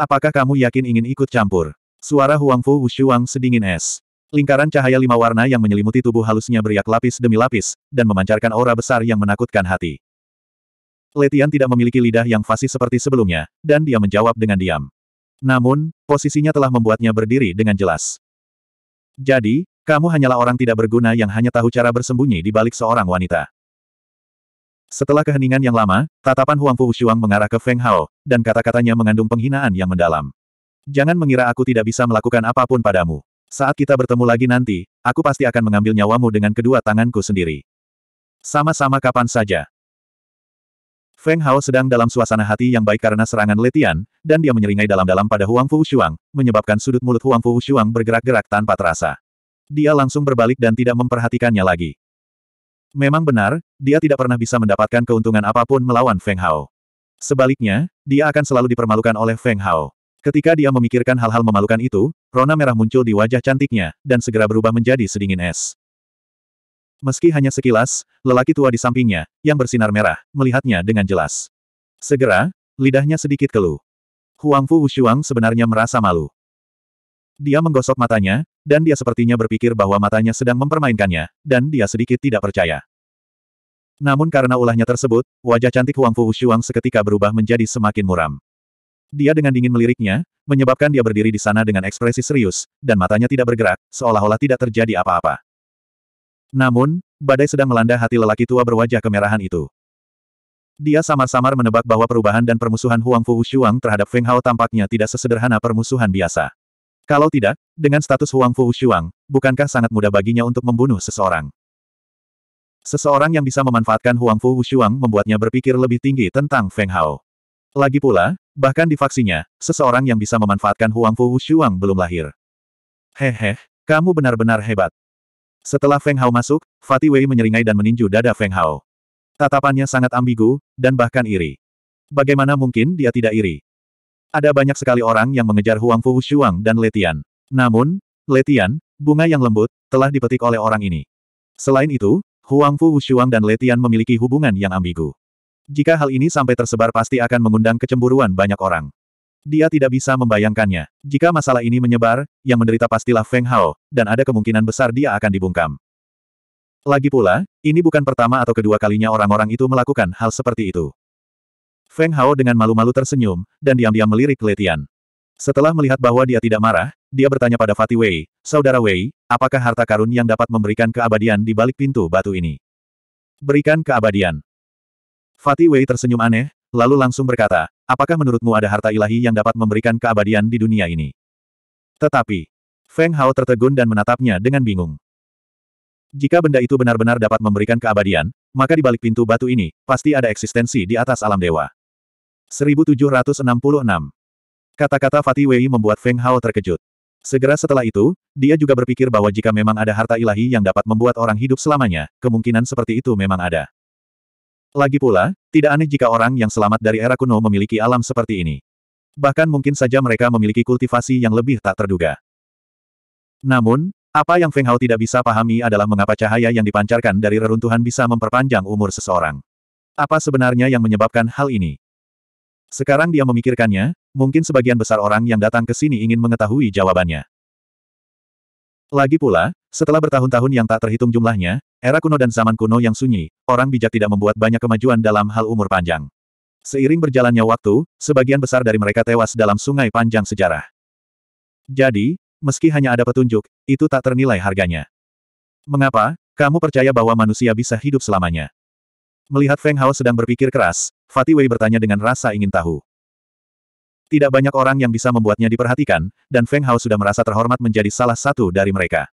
Apakah kamu yakin ingin ikut campur? Suara Huang Fu Wushuang sedingin es. Lingkaran cahaya lima warna yang menyelimuti tubuh halusnya beriak lapis demi lapis, dan memancarkan aura besar yang menakutkan hati. Letian tidak memiliki lidah yang fasih seperti sebelumnya, dan dia menjawab dengan diam. Namun, posisinya telah membuatnya berdiri dengan jelas. Jadi, kamu hanyalah orang tidak berguna yang hanya tahu cara bersembunyi di balik seorang wanita. Setelah keheningan yang lama, tatapan Huang Fu Shuang mengarah ke Feng Hao, dan kata-katanya mengandung penghinaan yang mendalam. Jangan mengira aku tidak bisa melakukan apa pun padamu. Saat kita bertemu lagi nanti, aku pasti akan mengambil nyawamu dengan kedua tanganku sendiri. Sama-sama kapan saja. Feng Hao sedang dalam suasana hati yang baik karena serangan Letian, dan dia menyeringai dalam-dalam pada Huang Fu Shuang, menyebabkan sudut mulut Huang Fu Shuang bergerak-gerak tanpa terasa. Dia langsung berbalik dan tidak memperhatikannya lagi. Memang benar, dia tidak pernah bisa mendapatkan keuntungan apa pun melawan Feng Hao. Sebaliknya, dia akan selalu dipermalukan oleh Feng Hao. Ketika dia memikirkan hal-hal memalukan itu, rona merah muncul di wajah cantiknya, dan segera berubah menjadi sedingin es. Meski hanya sekilas, lelaki tua di sampingnya, yang bersinar merah, melihatnya dengan jelas. Segera, lidahnya sedikit keluh. Huang Fu Wushuang sebenarnya merasa malu. Dia menggosok matanya, dan dia sepertinya berpikir bahwa matanya sedang mempermainkannya, dan dia sedikit tidak percaya. Namun karena ulahnya tersebut, wajah cantik Huang Fu Wushuang seketika berubah menjadi semakin muram. Dia dengan dingin meliriknya, menyebabkan dia berdiri di sana dengan ekspresi serius, dan matanya tidak bergerak, seolah-olah tidak terjadi apa-apa. Namun, badai sedang melanda hati lelaki tua berwajah kemerahan itu. Dia samar-samar menebak bahwa perubahan dan permusuhan Huang Fu Shuang terhadap Feng Hao tampaknya tidak sesederhana permusuhan biasa. Kalau tidak, dengan status Huang Fu Shuang, bukankah sangat mudah baginya untuk membunuh seseorang? Seseorang yang bisa memanfaatkan Huang Fu Shuang membuatnya berpikir lebih tinggi tentang Feng Hao. Lagi pula, bahkan di faksinya, seseorang yang bisa memanfaatkan Huang Fu Wushuang belum lahir. Hehe, kamu benar-benar hebat. Setelah Feng Hao masuk, Fatih Wei menyeringai dan meninju dada Feng Hao. Tatapannya sangat ambigu, dan bahkan iri. Bagaimana mungkin dia tidak iri? Ada banyak sekali orang yang mengejar Huang Fu Wushuang dan Letian. Namun, Letian, bunga yang lembut, telah dipetik oleh orang ini. Selain itu, Huang Fu Wushuang dan Letian memiliki hubungan yang ambigu. Jika hal ini sampai tersebar pasti akan mengundang kecemburuan banyak orang. Dia tidak bisa membayangkannya. Jika masalah ini menyebar, yang menderita pastilah Feng Hao, dan ada kemungkinan besar dia akan dibungkam. Lagi pula, ini bukan pertama atau kedua kalinya orang-orang itu melakukan hal seperti itu. Feng Hao dengan malu-malu tersenyum, dan diam-diam melirik Letian. Setelah melihat bahwa dia tidak marah, dia bertanya pada Fatih Wei, Saudara Wei, apakah harta karun yang dapat memberikan keabadian di balik pintu batu ini? Berikan keabadian. Fatih Wei tersenyum aneh, lalu langsung berkata, apakah menurutmu ada harta ilahi yang dapat memberikan keabadian di dunia ini? Tetapi, Feng Hao tertegun dan menatapnya dengan bingung. Jika benda itu benar-benar dapat memberikan keabadian, maka di balik pintu batu ini, pasti ada eksistensi di atas alam dewa. 1766. Kata-kata Fatih Wei membuat Feng Hao terkejut. Segera setelah itu, dia juga berpikir bahwa jika memang ada harta ilahi yang dapat membuat orang hidup selamanya, kemungkinan seperti itu memang ada. Lagi pula, tidak aneh jika orang yang selamat dari era kuno memiliki alam seperti ini. Bahkan mungkin saja mereka memiliki kultivasi yang lebih tak terduga. Namun, apa yang Feng Hao tidak bisa pahami adalah mengapa cahaya yang dipancarkan dari reruntuhan bisa memperpanjang umur seseorang. Apa sebenarnya yang menyebabkan hal ini? Sekarang dia memikirkannya, mungkin sebagian besar orang yang datang ke sini ingin mengetahui jawabannya. Lagi pula, setelah bertahun-tahun yang tak terhitung jumlahnya, era kuno dan zaman kuno yang sunyi, orang bijak tidak membuat banyak kemajuan dalam hal umur panjang. Seiring berjalannya waktu, sebagian besar dari mereka tewas dalam sungai panjang sejarah. Jadi, meski hanya ada petunjuk, itu tak ternilai harganya. Mengapa, kamu percaya bahwa manusia bisa hidup selamanya? Melihat Feng Hao sedang berpikir keras, Fatih Wei bertanya dengan rasa ingin tahu. Tidak banyak orang yang bisa membuatnya diperhatikan, dan Feng Hao sudah merasa terhormat menjadi salah satu dari mereka.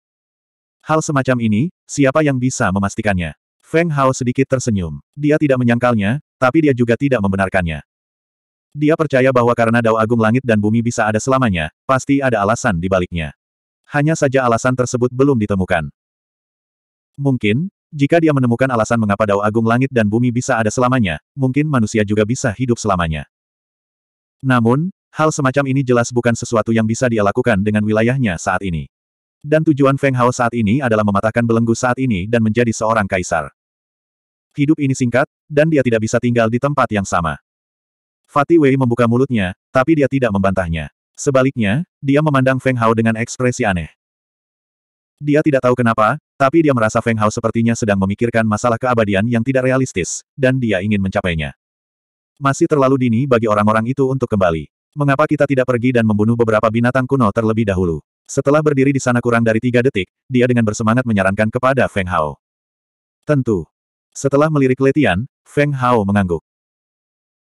Hal semacam ini, siapa yang bisa memastikannya? Feng Hao sedikit tersenyum. Dia tidak menyangkalnya, tapi dia juga tidak membenarkannya. Dia percaya bahwa karena Dao Agung Langit dan Bumi bisa ada selamanya, pasti ada alasan di baliknya. Hanya saja alasan tersebut belum ditemukan. Mungkin, jika dia menemukan alasan mengapa Dao Agung Langit dan Bumi bisa ada selamanya, mungkin manusia juga bisa hidup selamanya. Namun, hal semacam ini jelas bukan sesuatu yang bisa dia lakukan dengan wilayahnya saat ini. Dan tujuan Feng Hao saat ini adalah mematahkan belenggu saat ini dan menjadi seorang kaisar. Hidup ini singkat, dan dia tidak bisa tinggal di tempat yang sama. Fatih Wei membuka mulutnya, tapi dia tidak membantahnya. Sebaliknya, dia memandang Feng Hao dengan ekspresi aneh. Dia tidak tahu kenapa, tapi dia merasa Feng Hao sepertinya sedang memikirkan masalah keabadian yang tidak realistis, dan dia ingin mencapainya. Masih terlalu dini bagi orang-orang itu untuk kembali. Mengapa kita tidak pergi dan membunuh beberapa binatang kuno terlebih dahulu? Setelah berdiri di sana kurang dari tiga detik, dia dengan bersemangat menyarankan kepada Feng Hao. Tentu. Setelah melirik Letian, Feng Hao mengangguk.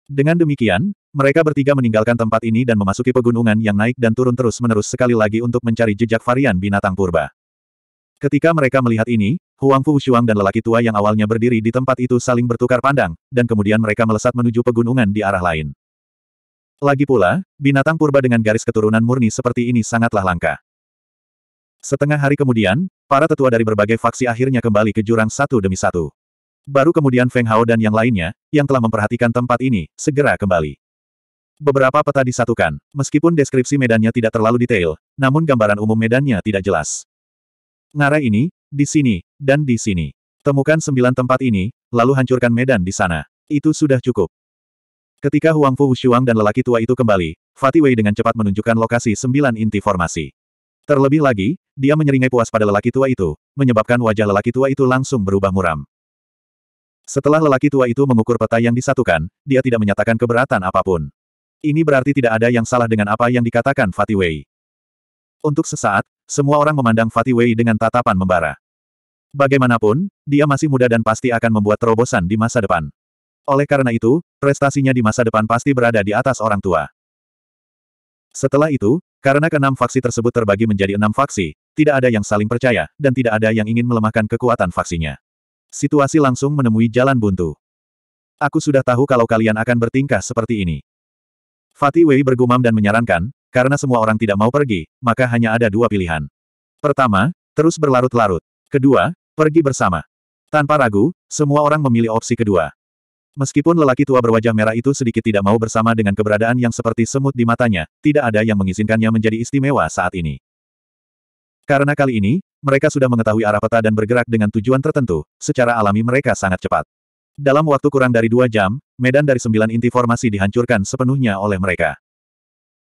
Dengan demikian, mereka bertiga meninggalkan tempat ini dan memasuki pegunungan yang naik dan turun terus-menerus sekali lagi untuk mencari jejak varian binatang purba. Ketika mereka melihat ini, Huang Fu Shuang dan lelaki tua yang awalnya berdiri di tempat itu saling bertukar pandang, dan kemudian mereka melesat menuju pegunungan di arah lain. Lagi pula, binatang purba dengan garis keturunan murni seperti ini sangatlah langka. Setengah hari kemudian, para tetua dari berbagai faksi akhirnya kembali ke jurang satu demi satu. Baru kemudian Feng Hao dan yang lainnya, yang telah memperhatikan tempat ini, segera kembali. Beberapa peta disatukan. Meskipun deskripsi medannya tidak terlalu detail, namun gambaran umum medannya tidak jelas. Ngarai ini, di sini, dan di sini. Temukan sembilan tempat ini, lalu hancurkan medan di sana. Itu sudah cukup. Ketika Huang Fu Wushuang dan lelaki tua itu kembali, Fatih Wei dengan cepat menunjukkan lokasi sembilan inti formasi. Terlebih lagi, dia menyeringai puas pada lelaki tua itu, menyebabkan wajah lelaki tua itu langsung berubah muram. Setelah lelaki tua itu mengukur peta yang disatukan, dia tidak menyatakan keberatan apa pun. Ini berarti tidak ada yang salah dengan apa yang dikatakan Fatih Wei. Untuk sesaat, semua orang memandang Fatih Wei dengan tatapan membara. Bagaimanapun, dia masih muda dan pasti akan membuat terobosan di masa depan. Oleh karena itu, prestasinya di masa depan pasti berada di atas orang tua. Setelah itu, karena keenam faksi tersebut terbagi menjadi enam faksi, tidak ada yang saling percaya, dan tidak ada yang ingin melemahkan kekuatan faksinya. Situasi langsung menemui jalan buntu. Aku sudah tahu kalau kalian akan bertingkah seperti ini. Fatih Wei bergumam dan menyarankan, karena semua orang tidak mau pergi, maka hanya ada dua pilihan. Pertama, terus berlarut-larut. Kedua, pergi bersama. Tanpa ragu, semua orang memilih opsi kedua. Meskipun lelaki tua berwajah merah itu sedikit tidak mau bersama dengan keberadaan yang seperti semut di matanya, tidak ada yang mengizinkannya menjadi istimewa saat ini. Karena kali ini, mereka sudah mengetahui arah peta dan bergerak dengan tujuan tertentu, secara alami mereka sangat cepat. Dalam waktu kurang dari dua jam, medan dari sembilan inti formasi dihancurkan sepenuhnya oleh mereka.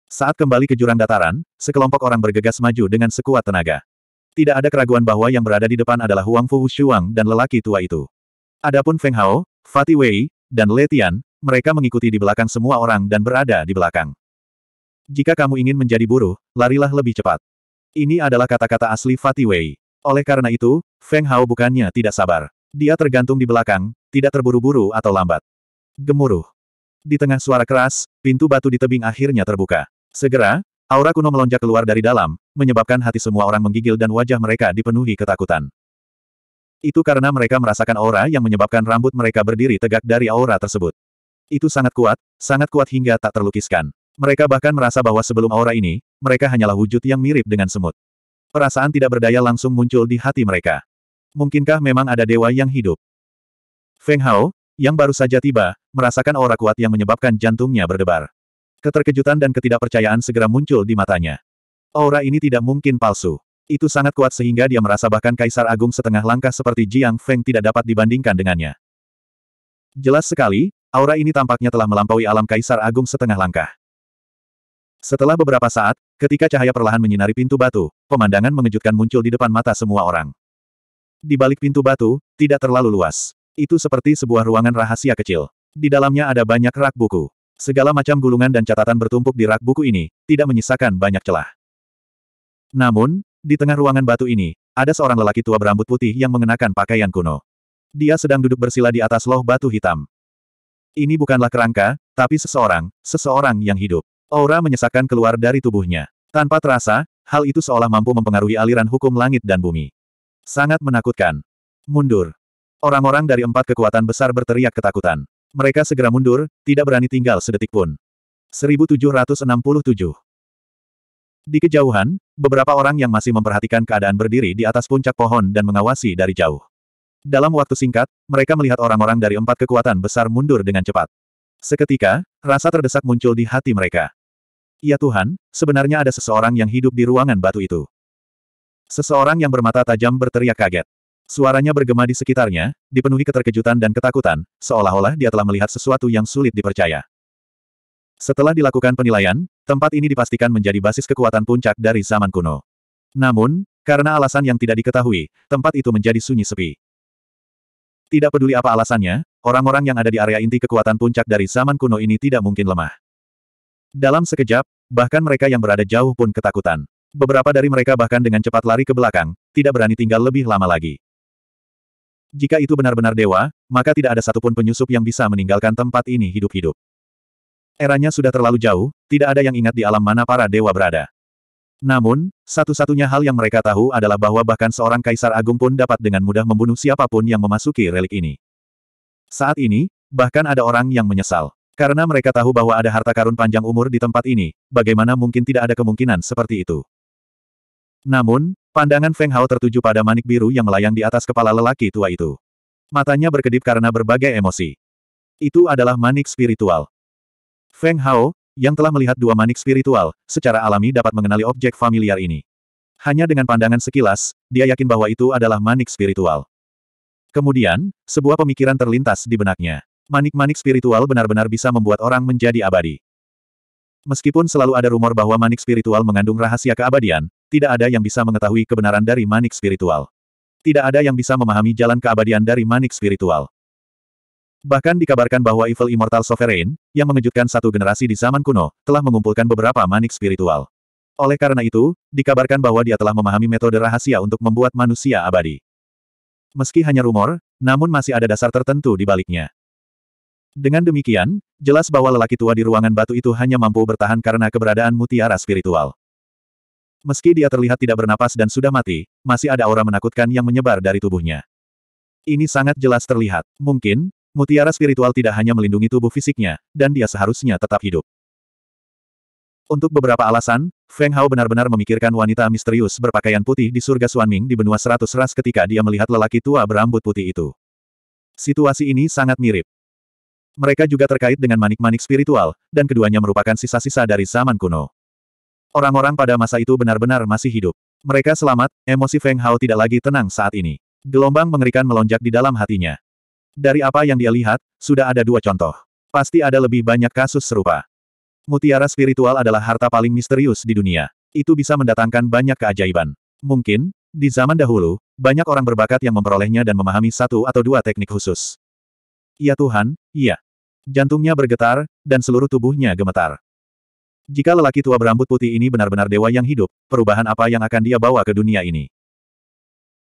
Saat kembali ke jurang dataran, sekelompok orang bergegas maju dengan sekuat tenaga. Tidak ada keraguan bahwa yang berada di depan adalah Huang Fu Shuang dan lelaki tua itu. Adapun Feng Hao, Fatih Wei, dan Letian, mereka mengikuti di belakang semua orang dan berada di belakang. Jika kamu ingin menjadi buruh, larilah lebih cepat. Ini adalah kata-kata asli Fatih Wei. Oleh karena itu, Feng Hao bukannya tidak sabar. Dia tergantung di belakang, tidak terburu-buru atau lambat. Gemuruh. Di tengah suara keras, pintu batu di tebing akhirnya terbuka. Segera, aura kuno melonjak keluar dari dalam, menyebabkan hati semua orang menggigil dan wajah mereka dipenuhi ketakutan. Itu karena mereka merasakan aura yang menyebabkan rambut mereka berdiri tegak dari aura tersebut. Itu sangat kuat, sangat kuat hingga tak terlukiskan. Mereka bahkan merasa bahwa sebelum aura ini, mereka hanyalah wujud yang mirip dengan semut. Perasaan tidak berdaya langsung muncul di hati mereka. Mungkinkah memang ada dewa yang hidup? Feng Hao, yang baru saja tiba, merasakan aura kuat yang menyebabkan jantungnya berdebar. Keterkejutan dan ketidakpercayaan segera muncul di matanya. Aura ini tidak mungkin palsu. Itu sangat kuat sehingga dia merasa bahkan Kaisar Agung setengah langkah seperti Jiang Feng tidak dapat dibandingkan dengannya. Jelas sekali, aura ini tampaknya telah melampaui alam Kaisar Agung setengah langkah. Setelah beberapa saat, ketika cahaya perlahan menyinari pintu batu, pemandangan mengejutkan muncul di depan mata semua orang. Di balik pintu batu, tidak terlalu luas. Itu seperti sebuah ruangan rahasia kecil. Di dalamnya ada banyak rak buku. Segala macam gulungan dan catatan bertumpuk di rak buku ini, tidak menyisakan banyak celah. Namun, di tengah ruangan batu ini, ada seorang lelaki tua berambut putih yang mengenakan pakaian kuno. Dia sedang duduk bersila di atas loh batu hitam. Ini bukanlah kerangka, tapi seseorang, seseorang yang hidup. Aura menyesakkan keluar dari tubuhnya. Tanpa terasa, hal itu seolah mampu mempengaruhi aliran hukum langit dan bumi. Sangat menakutkan. Mundur. Orang-orang dari empat kekuatan besar berteriak ketakutan. Mereka segera mundur, tidak berani tinggal sedetik pun. 1767 di kejauhan, beberapa orang yang masih memperhatikan keadaan berdiri di atas puncak pohon dan mengawasi dari jauh. Dalam waktu singkat, mereka melihat orang-orang dari empat kekuatan besar mundur dengan cepat. Seketika, rasa terdesak muncul di hati mereka. Ya Tuhan, sebenarnya ada seseorang yang hidup di ruangan batu itu. Seseorang yang bermata tajam berteriak kaget. Suaranya bergema di sekitarnya, dipenuhi keterkejutan dan ketakutan, seolah-olah dia telah melihat sesuatu yang sulit dipercaya. Setelah dilakukan penilaian, tempat ini dipastikan menjadi basis kekuatan puncak dari zaman kuno. Namun, karena alasan yang tidak diketahui, tempat itu menjadi sunyi sepi. Tidak peduli apa alasannya, orang-orang yang ada di area inti kekuatan puncak dari zaman kuno ini tidak mungkin lemah. Dalam sekejap, bahkan mereka yang berada jauh pun ketakutan. Beberapa dari mereka bahkan dengan cepat lari ke belakang, tidak berani tinggal lebih lama lagi. Jika itu benar-benar dewa, maka tidak ada satupun penyusup yang bisa meninggalkan tempat ini hidup-hidup. Eranya sudah terlalu jauh, tidak ada yang ingat di alam mana para dewa berada. Namun, satu-satunya hal yang mereka tahu adalah bahwa bahkan seorang kaisar agung pun dapat dengan mudah membunuh siapa pun yang memasuki relik ini. Saat ini, bahkan ada orang yang menyesal. Karena mereka tahu bahwa ada harta karun panjang umur di tempat ini, bagaimana mungkin tidak ada kemungkinan seperti itu. Namun, pandangan Feng Hao tertuju pada manik biru yang melayang di atas kepala lelaki tua itu. Matanya berkedip karena berbagai emosi. Itu adalah manik spiritual. Feng Hao, yang telah melihat dua manik spiritual, secara alami dapat mengenali objek familiar ini. Hanya dengan pandangan sekilas, dia yakin bahwa itu adalah manik spiritual. Kemudian, sebuah pemikiran terlintas di benaknya. Manik-manik spiritual benar-benar bisa membuat orang menjadi abadi. Meskipun selalu ada rumor bahwa manik spiritual mengandung rahasia keabadian, tidak ada yang bisa mengetahui kebenaran dari manik spiritual. Tidak ada yang bisa memahami jalan keabadian dari manik spiritual. Bahkan dikabarkan bahwa Evil Immortal Sovereign, yang mengejutkan satu generasi di zaman kuno, telah mengumpulkan beberapa manik spiritual. Oleh karena itu, dikabarkan bahwa dia telah memahami metode rahasia untuk membuat manusia abadi. Meski hanya rumor, namun masih ada dasar tertentu di baliknya. Dengan demikian, jelas bahwa lelaki tua di ruangan batu itu hanya mampu bertahan karena keberadaan mutiara spiritual. Meski dia terlihat tidak bernapas dan sudah mati, masih ada aura menakutkan yang menyebar dari tubuhnya. Ini sangat jelas terlihat. Mungkin, Mutiara spiritual tidak hanya melindungi tubuh fisiknya, dan dia seharusnya tetap hidup. Untuk beberapa alasan, Feng Hao benar-benar memikirkan wanita misterius berpakaian putih di surga Suanming di benua seratus ras ketika dia melihat lelaki tua berambut putih itu. Situasi ini sangat mirip. Mereka juga terkait dengan manik-manik spiritual, dan keduanya merupakan sisa-sisa dari zaman kuno. Orang-orang pada masa itu benar-benar masih hidup. Mereka selamat, emosi Feng Hao tidak lagi tenang saat ini. Gelombang mengerikan melonjak di dalam hatinya. Dari apa yang dia lihat, sudah ada dua contoh. Pasti ada lebih banyak kasus serupa. Mutiara spiritual adalah harta paling misterius di dunia. Itu bisa mendatangkan banyak keajaiban. Mungkin, di zaman dahulu, banyak orang berbakat yang memperolehnya dan memahami satu atau dua teknik khusus. Ya Tuhan, iya. Jantungnya bergetar, dan seluruh tubuhnya gemetar. Jika lelaki tua berambut putih ini benar-benar dewa yang hidup, perubahan apa yang akan dia bawa ke dunia ini?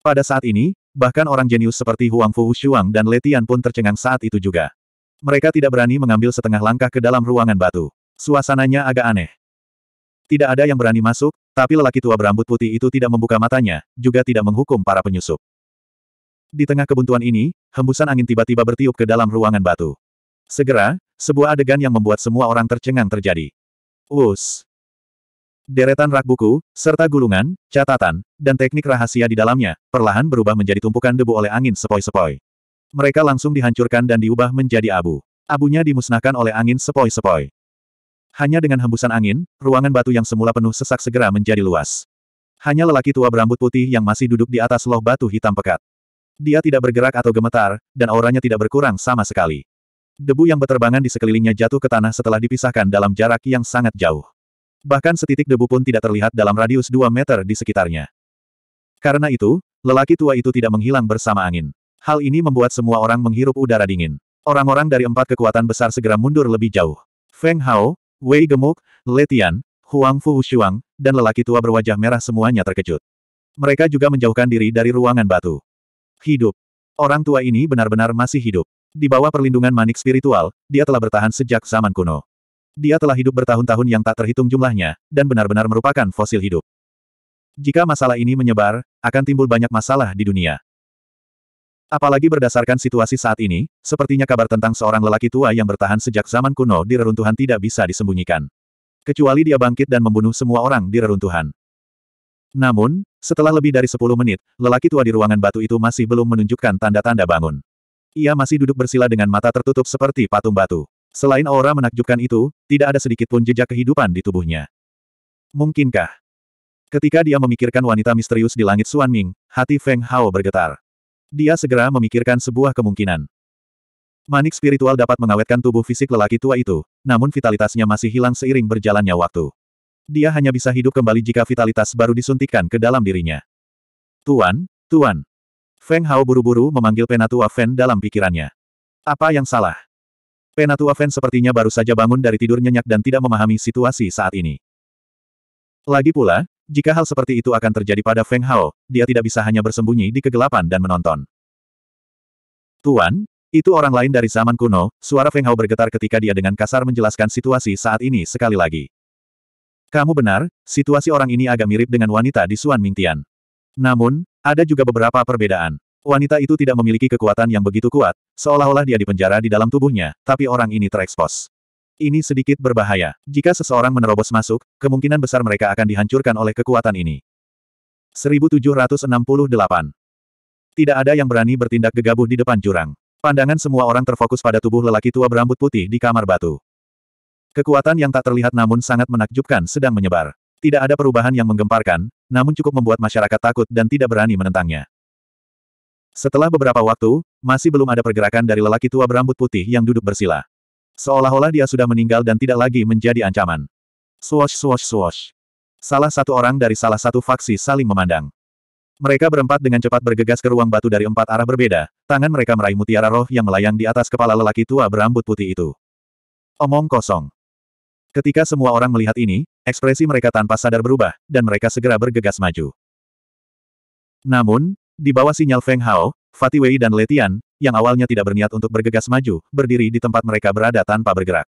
Pada saat ini, bahkan orang jenius seperti Huang Fu Shuang dan Letian pun tercengang saat itu juga. Mereka tidak berani mengambil setengah langkah ke dalam ruangan batu. Suasananya agak aneh. Tidak ada yang berani masuk, tapi lelaki tua berambut putih itu tidak membuka matanya, juga tidak menghukum para penyusup. Di tengah kebuntuan ini, hembusan angin tiba-tiba bertiup ke dalam ruangan batu. Segera, sebuah adegan yang membuat semua orang tercengang terjadi. Us. Deretan rak buku, serta gulungan, catatan, dan teknik rahasia di dalamnya, perlahan berubah menjadi tumpukan debu oleh angin sepoi-sepoi. Mereka langsung dihancurkan dan diubah menjadi abu. Abunya dimusnahkan oleh angin sepoi-sepoi. Hanya dengan hembusan angin, ruangan batu yang semula penuh sesak segera menjadi luas. Hanya lelaki tua berambut putih yang masih duduk di atas loh batu hitam pekat. Dia tidak bergerak atau gemetar, dan auranya tidak berkurang sama sekali. Debu yang berterbangan di sekelilingnya jatuh ke tanah setelah dipisahkan dalam jarak yang sangat jauh. Bahkan setitik debu pun tidak terlihat dalam radius 2 meter di sekitarnya. Karena itu, lelaki tua itu tidak menghilang bersama angin. Hal ini membuat semua orang menghirup udara dingin. Orang-orang dari empat kekuatan besar segera mundur lebih jauh. Feng Hao, Wei Gemuk, Letian, Huang Fu Shuang, dan lelaki tua berwajah merah semuanya terkejut. Mereka juga menjauhkan diri dari ruangan batu. Hidup. Orang tua ini benar-benar masih hidup. Di bawah perlindungan manik spiritual, dia telah bertahan sejak zaman kuno. Dia telah hidup bertahun-tahun yang tak terhitung jumlahnya, dan benar-benar merupakan fosil hidup. Jika masalah ini menyebar, akan timbul banyak masalah di dunia. Apalagi berdasarkan situasi saat ini, sepertinya kabar tentang seorang lelaki tua yang bertahan sejak zaman kuno di reruntuhan tidak bisa disembunyikan. Kecuali dia bangkit dan membunuh semua orang di reruntuhan. Namun, setelah lebih dari 10 menit, lelaki tua di ruangan batu itu masih belum menunjukkan tanda-tanda bangun. Ia masih duduk bersila dengan mata tertutup seperti patung batu. Selain aura menakjubkan itu, tidak ada sedikit pun jejak kehidupan di tubuhnya. Mungkinkah? Ketika dia memikirkan wanita misterius di langit Suanming, hati Feng Hao bergetar. Dia segera memikirkan sebuah kemungkinan. Manik spiritual dapat mengawetkan tubuh fisik lelaki tua itu, namun vitalitasnya masih hilang seiring berjalannya waktu. Dia hanya bisa hidup kembali jika vitalitas baru disuntikkan ke dalam dirinya. Tuan, Tuan. Feng Hao buru-buru memanggil Penatua Fen dalam pikirannya. Apa yang salah? Penatua Fen sepertinya baru saja bangun dari tidur nyenyak dan tidak memahami situasi saat ini. Lagi pula, jika hal seperti itu akan terjadi pada Feng Hao, dia tidak bisa hanya bersembunyi di kegelapan dan menonton. Tuan, itu orang lain dari zaman kuno, suara Feng Hao bergetar ketika dia dengan kasar menjelaskan situasi saat ini sekali lagi. Kamu benar, situasi orang ini agak mirip dengan wanita di Suan Mingtian. Namun, ada juga beberapa perbedaan. Wanita itu tidak memiliki kekuatan yang begitu kuat, seolah-olah dia dipenjara di dalam tubuhnya, tapi orang ini terekspos. Ini sedikit berbahaya. Jika seseorang menerobos masuk, kemungkinan besar mereka akan dihancurkan oleh kekuatan ini. 1768. Tidak ada yang berani bertindak gegabah di depan jurang. Pandangan semua orang terfokus pada tubuh lelaki tua berambut putih di kamar batu. Kekuatan yang tak terlihat namun sangat menakjubkan sedang menyebar. Tidak ada perubahan yang menggemparkan, namun cukup membuat masyarakat takut dan tidak berani menentangnya. Setelah beberapa waktu, masih belum ada pergerakan dari lelaki tua berambut putih yang duduk bersila. Seolah-olah dia sudah meninggal dan tidak lagi menjadi ancaman. Swosh swosh swosh. Salah satu orang dari salah satu faksi saling memandang. Mereka berempat dengan cepat bergegas ke ruang batu dari empat arah berbeda, tangan mereka meraih mutiara roh yang melayang di atas kepala lelaki tua berambut putih itu. Omong kosong. Ketika semua orang melihat ini, ekspresi mereka tanpa sadar berubah, dan mereka segera bergegas maju. Namun, di bawah sinyal Feng Hao, Fatih Wei dan Letian, yang awalnya tidak berniat untuk bergegas maju, berdiri di tempat mereka berada tanpa bergerak.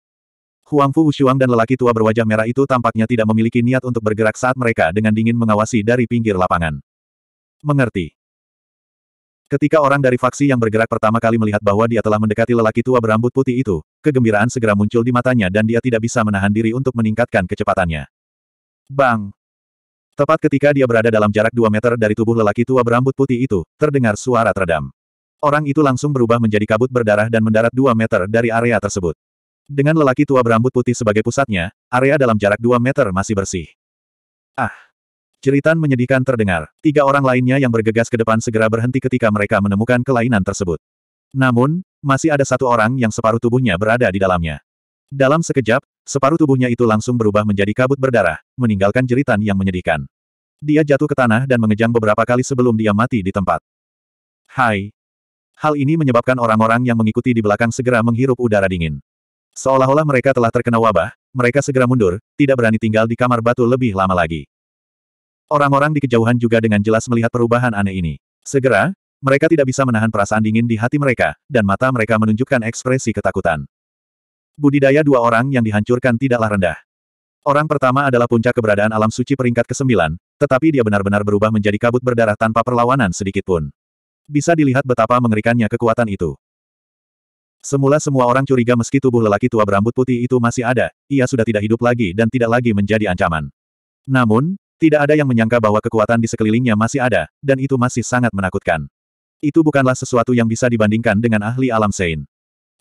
Huang Fu Wushuang dan lelaki tua berwajah merah itu tampaknya tidak memiliki niat untuk bergerak saat mereka dengan dingin mengawasi dari pinggir lapangan. Mengerti. Ketika orang dari faksi yang bergerak pertama kali melihat bahwa dia telah mendekati lelaki tua berambut putih itu, kegembiraan segera muncul di matanya dan dia tidak bisa menahan diri untuk meningkatkan kecepatannya. Bang! Tepat ketika dia berada dalam jarak 2 meter dari tubuh lelaki tua berambut putih itu, terdengar suara teredam. Orang itu langsung berubah menjadi kabut berdarah dan mendarat 2 meter dari area tersebut. Dengan lelaki tua berambut putih sebagai pusatnya, area dalam jarak 2 meter masih bersih. Ah! Jeritan menyedihkan terdengar. Tiga orang lainnya yang bergegas ke depan segera berhenti ketika mereka menemukan kelainan tersebut. Namun, masih ada satu orang yang separuh tubuhnya berada di dalamnya. Dalam sekejap, separuh tubuhnya itu langsung berubah menjadi kabut berdarah, meninggalkan jeritan yang menyedihkan. Dia jatuh ke tanah dan mengejang beberapa kali sebelum dia mati di tempat. Hai! Hal ini menyebabkan orang-orang yang mengikuti di belakang segera menghirup udara dingin. Seolah-olah mereka telah terkena wabah, mereka segera mundur, tidak berani tinggal di kamar batu lebih lama lagi. Orang-orang di kejauhan juga dengan jelas melihat perubahan aneh ini. Segera, mereka tidak bisa menahan perasaan dingin di hati mereka, dan mata mereka menunjukkan ekspresi ketakutan. Budidaya dua orang yang dihancurkan tidaklah rendah. Orang pertama adalah puncak keberadaan alam suci peringkat ke-9, tetapi dia benar-benar berubah menjadi kabut berdarah tanpa perlawanan sedikitpun. Bisa dilihat betapa mengerikannya kekuatan itu. Semula semua orang curiga meski tubuh lelaki tua berambut putih itu masih ada, ia sudah tidak hidup lagi dan tidak lagi menjadi ancaman. Namun, tidak ada yang menyangka bahwa kekuatan di sekelilingnya masih ada, dan itu masih sangat menakutkan. Itu bukanlah sesuatu yang bisa dibandingkan dengan ahli alam Sein.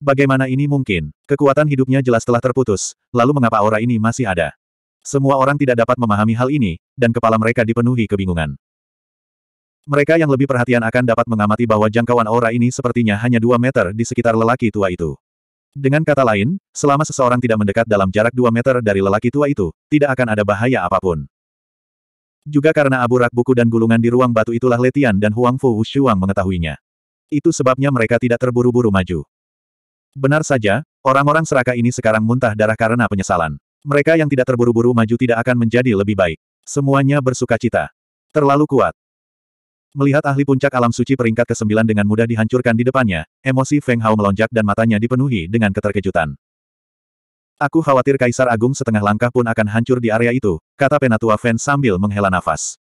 Bagaimana ini mungkin? Kekuatan hidupnya jelas telah terputus, lalu mengapa aura ini masih ada? Semua orang tidak dapat memahami hal ini, dan kepala mereka dipenuhi kebingungan. Mereka yang lebih perhatian akan dapat mengamati bahwa jangkauan aura ini sepertinya hanya 2 meter di sekitar lelaki tua itu. Dengan kata lain, selama seseorang tidak mendekat dalam jarak 2 meter dari lelaki tua itu, tidak akan ada bahaya apa pun. Juga karena abu rak buku dan gulungan di ruang batu itulah Letian dan Huang Fu Wushuang mengetahuinya. Itu sebabnya mereka tidak terburu-buru maju. Benar saja, orang-orang serakah ini sekarang muntah darah karena penyesalan. Mereka yang tidak terburu-buru maju tidak akan menjadi lebih baik. Semuanya bersuka cita. Terlalu kuat. Melihat ahli puncak alam suci peringkat ke-9 dengan mudah dihancurkan di depannya, emosi Feng Hao melonjak dan matanya dipenuhi dengan keterkejutan. Aku khawatir Kaisar Agung setengah langkah pun akan hancur di area itu, kata Penatua Fen sambil menghela nafas.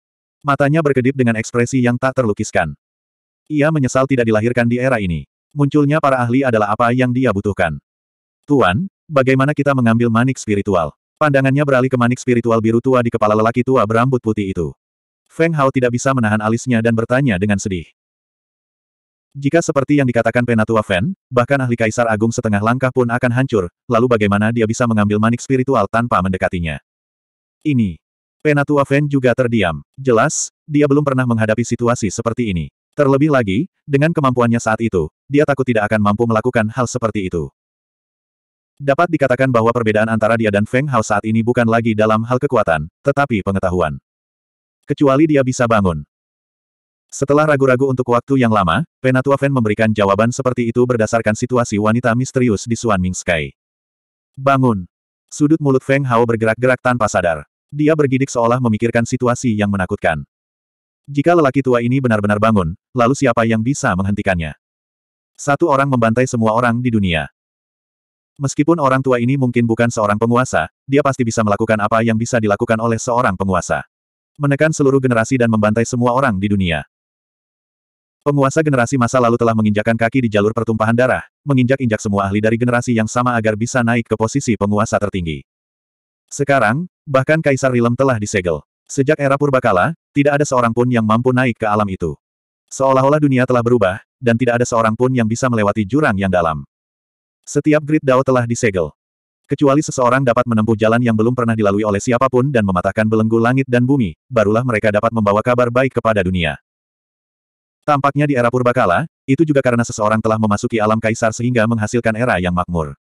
Matanya berkedip dengan ekspresi yang tak terlukiskan. Ia menyesal tidak dilahirkan di era ini. Munculnya para ahli adalah apa yang dia butuhkan. Tuan, bagaimana kita mengambil manik spiritual? Pandangannya beralih ke manik spiritual biru tua di kepala lelaki tua berambut putih itu. Feng Hao tidak bisa menahan alisnya dan bertanya dengan sedih. Jika seperti yang dikatakan Penatua Fen, bahkan ahli Kaisar Agung setengah langkah pun akan hancur, lalu bagaimana dia bisa mengambil manik spiritual tanpa mendekatinya? Ini. Penatua Fen juga terdiam. Jelas, dia belum pernah menghadapi situasi seperti ini. Terlebih lagi, dengan kemampuannya saat itu, dia takut tidak akan mampu melakukan hal seperti itu. Dapat dikatakan bahwa perbedaan antara dia dan Feng Hao saat ini bukan lagi dalam hal kekuatan, tetapi pengetahuan. Kecuali dia bisa bangun. Setelah ragu-ragu untuk waktu yang lama, Penatua Fen memberikan jawaban seperti itu berdasarkan situasi wanita misterius di Suan Ming Sky. Bangun. Sudut mulut Feng Hao bergerak-gerak tanpa sadar. Dia bergidik seolah memikirkan situasi yang menakutkan. Jika lelaki tua ini benar-benar bangun, lalu siapa yang bisa menghentikannya? Satu orang membantai semua orang di dunia. Meskipun orang tua ini mungkin bukan seorang penguasa, dia pasti bisa melakukan apa yang bisa dilakukan oleh seorang penguasa. Menekan seluruh generasi dan membantai semua orang di dunia. Penguasa generasi masa lalu telah menginjakkan kaki di jalur pertumpahan darah, menginjak-injak semua ahli dari generasi yang sama agar bisa naik ke posisi penguasa tertinggi. Sekarang, bahkan Kaisar Rilem telah disegel. Sejak era Purbakala, tidak ada seorang pun yang mampu naik ke alam itu. Seolah-olah dunia telah berubah, dan tidak ada seorang pun yang bisa melewati jurang yang dalam. Setiap grid Dao telah disegel. Kecuali seseorang dapat menempuh jalan yang belum pernah dilalui oleh siapa pun dan mematahkan belenggu langit dan bumi, barulah mereka dapat membawa kabar baik kepada dunia. Tampaknya di era Purbakala, itu juga karena seseorang telah memasuki alam kaisar sehingga menghasilkan era yang makmur.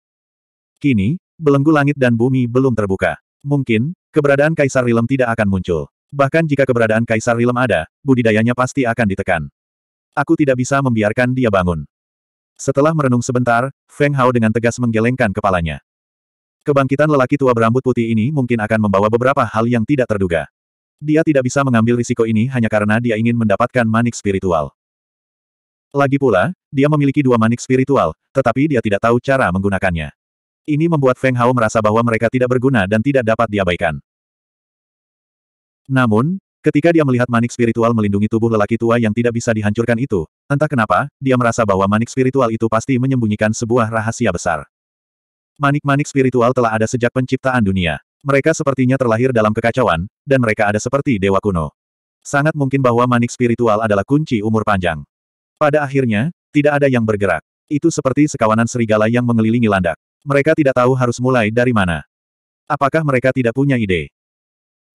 Kini, belenggu langit dan bumi belum terbuka. Mungkin, keberadaan Kaisar Rilem tidak akan muncul. Bahkan jika keberadaan Kaisar Rilem ada, budidayanya pasti akan ditekan. Aku tidak bisa membiarkan dia bangun. Setelah merenung sebentar, Feng Hao dengan tegas menggelengkan kepalanya. Kebangkitan lelaki tua berambut putih ini mungkin akan membawa beberapa hal yang tidak terduga. Dia tidak bisa mengambil risiko ini hanya karena dia ingin mendapatkan manik spiritual. Lagi pula, dia memiliki dua manik spiritual, tetapi dia tidak tahu cara menggunakannya. Ini membuat Feng Hao merasa bahwa mereka tidak berguna dan tidak dapat diabaikan. Namun, ketika dia melihat manik spiritual melindungi tubuh lelaki tua yang tidak bisa dihancurkan itu, entah kenapa, dia merasa bahwa manik spiritual itu pasti menyembunyikan sebuah rahasia besar. Manik-manik spiritual telah ada sejak penciptaan dunia. Mereka sepertinya terlahir dalam kekacauan, dan mereka ada seperti dewa kuno. Sangat mungkin bahwa manik spiritual adalah kunci umur panjang. Pada akhirnya, tidak ada yang bergerak. Itu seperti sekawanan serigala yang mengelilingi landak. Mereka tidak tahu harus mulai dari mana. Apakah mereka tidak punya ide?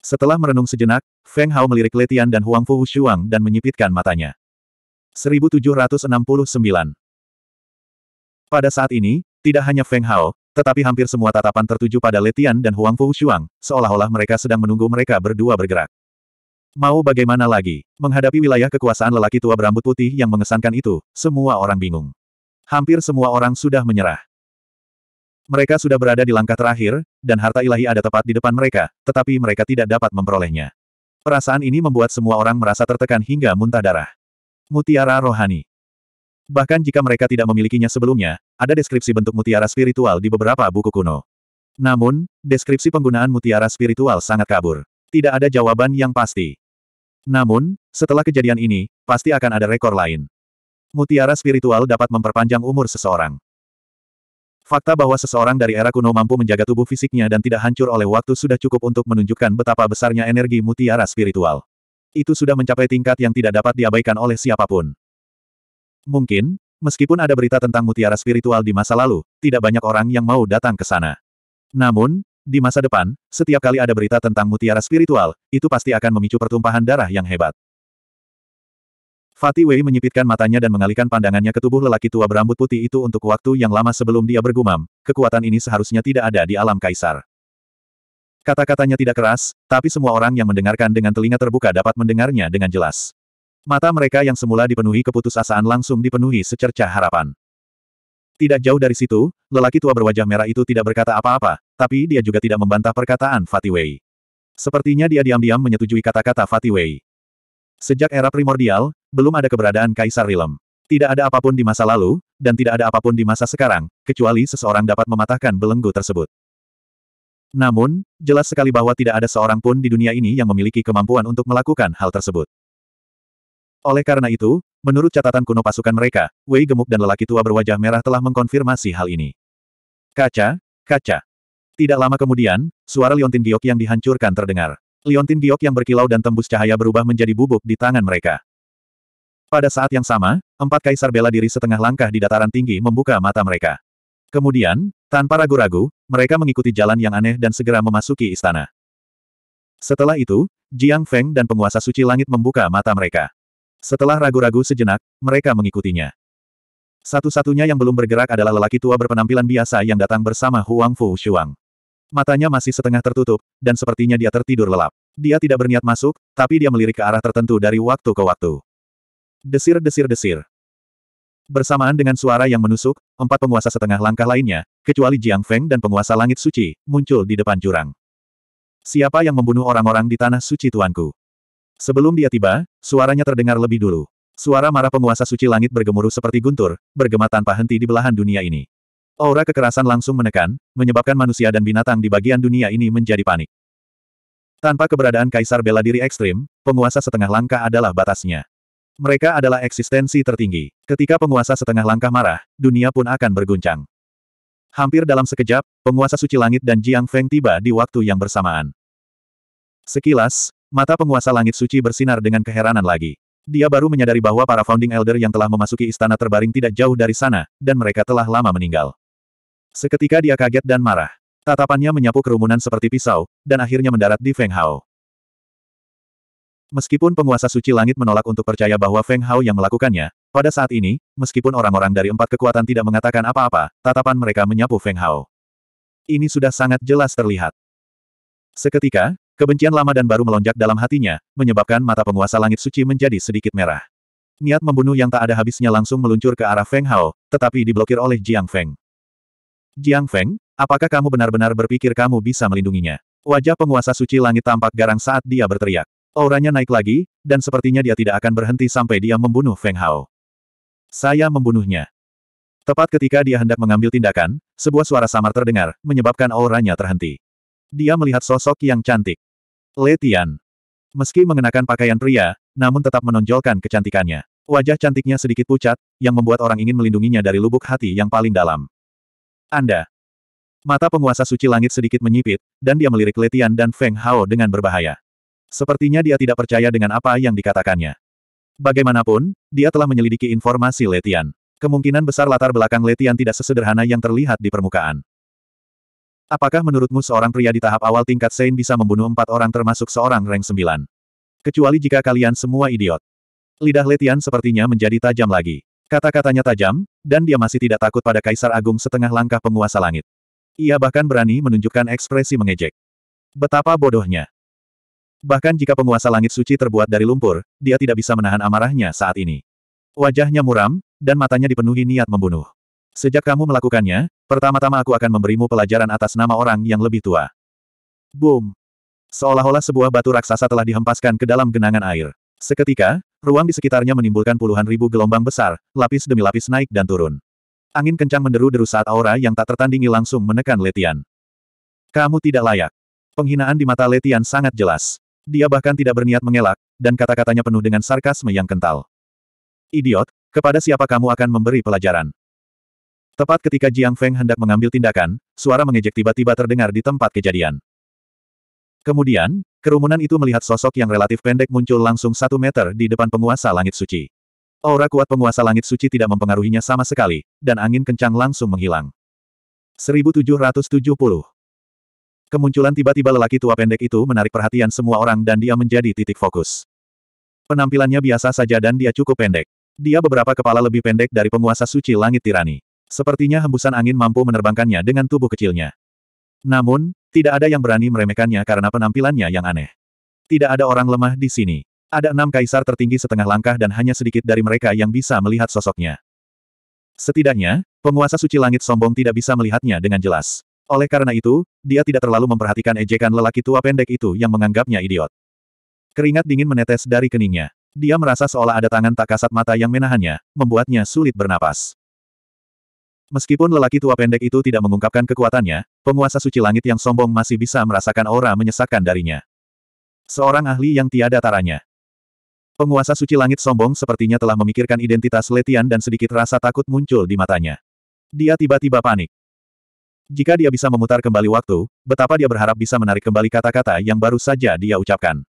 Setelah merenung sejenak, Feng Hao melirik Letian dan Huang Fu Shuang dan menyipitkan matanya. 1769 Pada saat ini, tidak hanya Feng Hao, tetapi hampir semua tatapan tertuju pada Letian dan Huang Fu Shuang, seolah-olah mereka sedang menunggu mereka berdua bergerak. Mau bagaimana lagi? Menghadapi wilayah kekuasaan lelaki tua berambut putih yang mengesankan itu, semua orang bingung. Hampir semua orang sudah menyerah. Mereka sudah berada di langkah terakhir, dan harta ilahi ada tepat di depan mereka, tetapi mereka tidak dapat memperolehnya. Perasaan ini membuat semua orang merasa tertekan hingga muntah darah. Mutiara Rohani Bahkan jika mereka tidak memilikinya sebelumnya, ada deskripsi bentuk mutiara spiritual di beberapa buku kuno. Namun, deskripsi penggunaan mutiara spiritual sangat kabur. Tidak ada jawaban yang pasti. Namun, setelah kejadian ini, pasti akan ada rekor lain. Mutiara spiritual dapat memperpanjang umur seseorang. Fakta bahwa seseorang dari era kuno mampu menjaga tubuh fisiknya dan tidak hancur oleh waktu sudah cukup untuk menunjukkan betapa besarnya energi mutiara spiritual. Itu sudah mencapai tingkat yang tidak dapat diabaikan oleh siapa pun. Mungkin, meskipun ada berita tentang mutiara spiritual di masa lalu, tidak banyak orang yang mau datang ke sana. Namun, di masa depan, setiap kali ada berita tentang mutiara spiritual, itu pasti akan memicu pertumpahan darah yang hebat. Fatih Wei menyipitkan matanya dan mengalihkan pandangannya ke tubuh lelaki tua berambut putih itu untuk waktu yang lama sebelum dia bergumam, kekuatan ini seharusnya tidak ada di alam kaisar. Kata-katanya tidak keras, tapi semua orang yang mendengarkan dengan telinga terbuka dapat mendengarnya dengan jelas. Mata mereka yang semula dipenuhi keputusasaan langsung dipenuhi secercah harapan. Tidak jauh dari situ, lelaki tua berwajah merah itu tidak berkata apa-apa, tapi dia juga tidak membantah perkataan Fatih Wei. Sepertinya dia diam-diam menyetujui kata-kata Fatih Wei. Sejak era primordial, belum ada keberadaan Kaisar Rilem. Tidak ada apa pun di masa lalu, dan tidak ada apa pun di masa sekarang, kecuali seseorang dapat mematahkan belenggu tersebut. Namun, jelas sekali bahwa tidak ada seorang pun di dunia ini yang memiliki kemampuan untuk melakukan hal tersebut. Oleh karena itu, menurut catatan kuno pasukan mereka, Wei Gemuk dan lelaki tua berwajah merah telah mengkonfirmasi hal ini. Kaca, kaca. Tidak lama kemudian, suara Liontin Giok yang dihancurkan terdengar. Liontin giok yang berkilau dan tembus cahaya berubah menjadi bubuk di tangan mereka. Pada saat yang sama, empat kaisar bela diri setengah langkah di dataran tinggi membuka mata mereka. Kemudian, tanpa ragu-ragu, mereka mengikuti jalan yang aneh dan segera memasuki istana. Setelah itu, Jiang Feng dan penguasa suci langit membuka mata mereka. Setelah ragu-ragu sejenak, mereka mengikutinya. Satu-satunya yang belum bergerak adalah lelaki tua berpenampilan biasa yang datang bersama Huang Fu Shuang. Matanya masih setengah tertutup, dan sepertinya dia tertidur lelap. Dia tidak berniat masuk, tapi dia melirik ke arah tertentu dari waktu ke waktu. Desir-desir-desir. Bersamaan dengan suara yang menusuk, empat penguasa setengah langkah lainnya, kecuali Jiang Feng dan penguasa langit suci, muncul di depan jurang. Siapa yang membunuh orang-orang di tanah suci tuanku? Sebelum dia tiba, suaranya terdengar lebih dulu. Suara marah penguasa suci langit bergemuruh seperti guntur, bergema tanpa henti di belahan dunia ini. Aura kekerasan langsung menekan, menyebabkan manusia dan binatang di bagian dunia ini menjadi panik. Tanpa keberadaan kaisar bela diri ekstrim, penguasa setengah langkah adalah batasnya. Mereka adalah eksistensi tertinggi. Ketika penguasa setengah langkah marah, dunia pun akan berguncang. Hampir dalam sekejap, penguasa suci langit dan Jiang Feng tiba di waktu yang bersamaan. Sekilas, mata penguasa langit suci bersinar dengan keheranan lagi. Dia baru menyadari bahwa para founding elder yang telah memasuki istana terbaring tidak jauh dari sana, dan mereka telah lama meninggal. Seketika dia kaget dan marah. Tatapannya menyapu kerumunan seperti pisau, dan akhirnya mendarat di Feng Hao. Meskipun penguasa suci langit menolak untuk percaya bahwa Feng Hao yang melakukannya, pada saat ini, meskipun orang-orang dari empat kekuatan tidak mengatakan apa-apa, tatapan mereka menyapu Feng Hao. Ini sudah sangat jelas terlihat. Seketika, kebencian lama dan baru melonjak dalam hatinya, menyebabkan mata penguasa langit suci menjadi sedikit merah. Niat membunuh yang tak ada habisnya langsung meluncur ke arah Feng Hao, tetapi diblokir oleh Jiang Feng. Jiang Feng, apakah kamu benar-benar berpikir kamu bisa melindunginya? Wajah penguasa suci langit tampak garang saat dia berteriak. Auranya naik lagi, dan sepertinya dia tidak akan berhenti sampai dia membunuh Feng Hao. Saya membunuhnya. Tepat ketika dia hendak mengambil tindakan, sebuah suara samar terdengar, menyebabkan auranya terhenti. Dia melihat sosok yang cantik. Letian. Meski mengenakan pakaian pria, namun tetap menonjolkan kecantikannya. Wajah cantiknya sedikit pucat, yang membuat orang ingin melindunginya dari lubuk hati yang paling dalam. Anda. Mata penguasa suci langit sedikit menyipit, dan dia melirik Letian dan Feng Hao dengan berbahaya. Sepertinya dia tidak percaya dengan apa yang dikatakannya. Bagaimanapun, dia telah menyelidiki informasi Letian. Kemungkinan besar latar belakang Letian tidak sesederhana yang terlihat di permukaan. Apakah menurutmu seorang pria di tahap awal tingkat Sein bisa membunuh empat orang termasuk seorang rank 9? Kecuali jika kalian semua idiot. Lidah Letian sepertinya menjadi tajam lagi. Kata-katanya tajam, dan dia masih tidak takut pada Kaisar Agung setengah langkah penguasa langit. Ia bahkan berani menunjukkan ekspresi mengejek. Betapa bodohnya. Bahkan jika penguasa langit suci terbuat dari lumpur, dia tidak bisa menahan amarahnya saat ini. Wajahnya muram, dan matanya dipenuhi niat membunuh. Sejak kamu melakukannya, pertama-tama aku akan memberimu pelajaran atas nama orang yang lebih tua. Boom! Seolah-olah sebuah batu raksasa telah dihempaskan ke dalam genangan air. Seketika, ruang di sekitarnya menimbulkan puluhan ribu gelombang besar, lapis demi lapis naik dan turun. Angin kencang menderu-deru saat aura yang tak tertandingi langsung menekan Letian. Kamu tidak layak. Penghinaan di mata Letian sangat jelas. Dia bahkan tidak berniat mengelak, dan kata-katanya penuh dengan sarkasme yang kental. Idiot, kepada siapa kamu akan memberi pelajaran? Tepat ketika Jiang Feng hendak mengambil tindakan, suara mengejek tiba-tiba terdengar di tempat kejadian. Kemudian, kerumunan itu melihat sosok yang relatif pendek muncul langsung satu meter di depan penguasa langit suci. Aura kuat penguasa langit suci tidak mempengaruhinya sama sekali, dan angin kencang langsung menghilang. 1770 Kemunculan tiba-tiba lelaki tua pendek itu menarik perhatian semua orang dan dia menjadi titik fokus. Penampilannya biasa saja dan dia cukup pendek. Dia beberapa kepala lebih pendek dari penguasa suci langit tirani. Sepertinya hembusan angin mampu menerbangkannya dengan tubuh kecilnya. Namun, tidak ada yang berani meremehkannya karena penampilannya yang aneh. Tidak ada orang lemah di sini. Ada enam kaisar tertinggi setengah langkah dan hanya sedikit dari mereka yang bisa melihat sosoknya. Setidaknya, penguasa suci langit sombong tidak bisa melihatnya dengan jelas. Oleh karena itu, dia tidak terlalu memperhatikan ejekan lelaki tua pendek itu yang menganggapnya idiot. Keringat dingin menetes dari keningnya. Dia merasa seolah ada tangan tak kasat mata yang menahannya, membuatnya sulit bernapas. Meskipun lelaki tua pendek itu tidak mengungkapkan kekuatannya, penguasa suci langit yang sombong masih bisa merasakan aura menyesakkan darinya. Seorang ahli yang tiada taranya. Penguasa suci langit sombong sepertinya telah memikirkan identitas Letian dan sedikit rasa takut muncul di matanya. Dia tiba-tiba panik. Jika dia bisa memutar kembali waktu, betapa dia berharap bisa menarik kembali kata-kata yang baru saja dia ucapkan.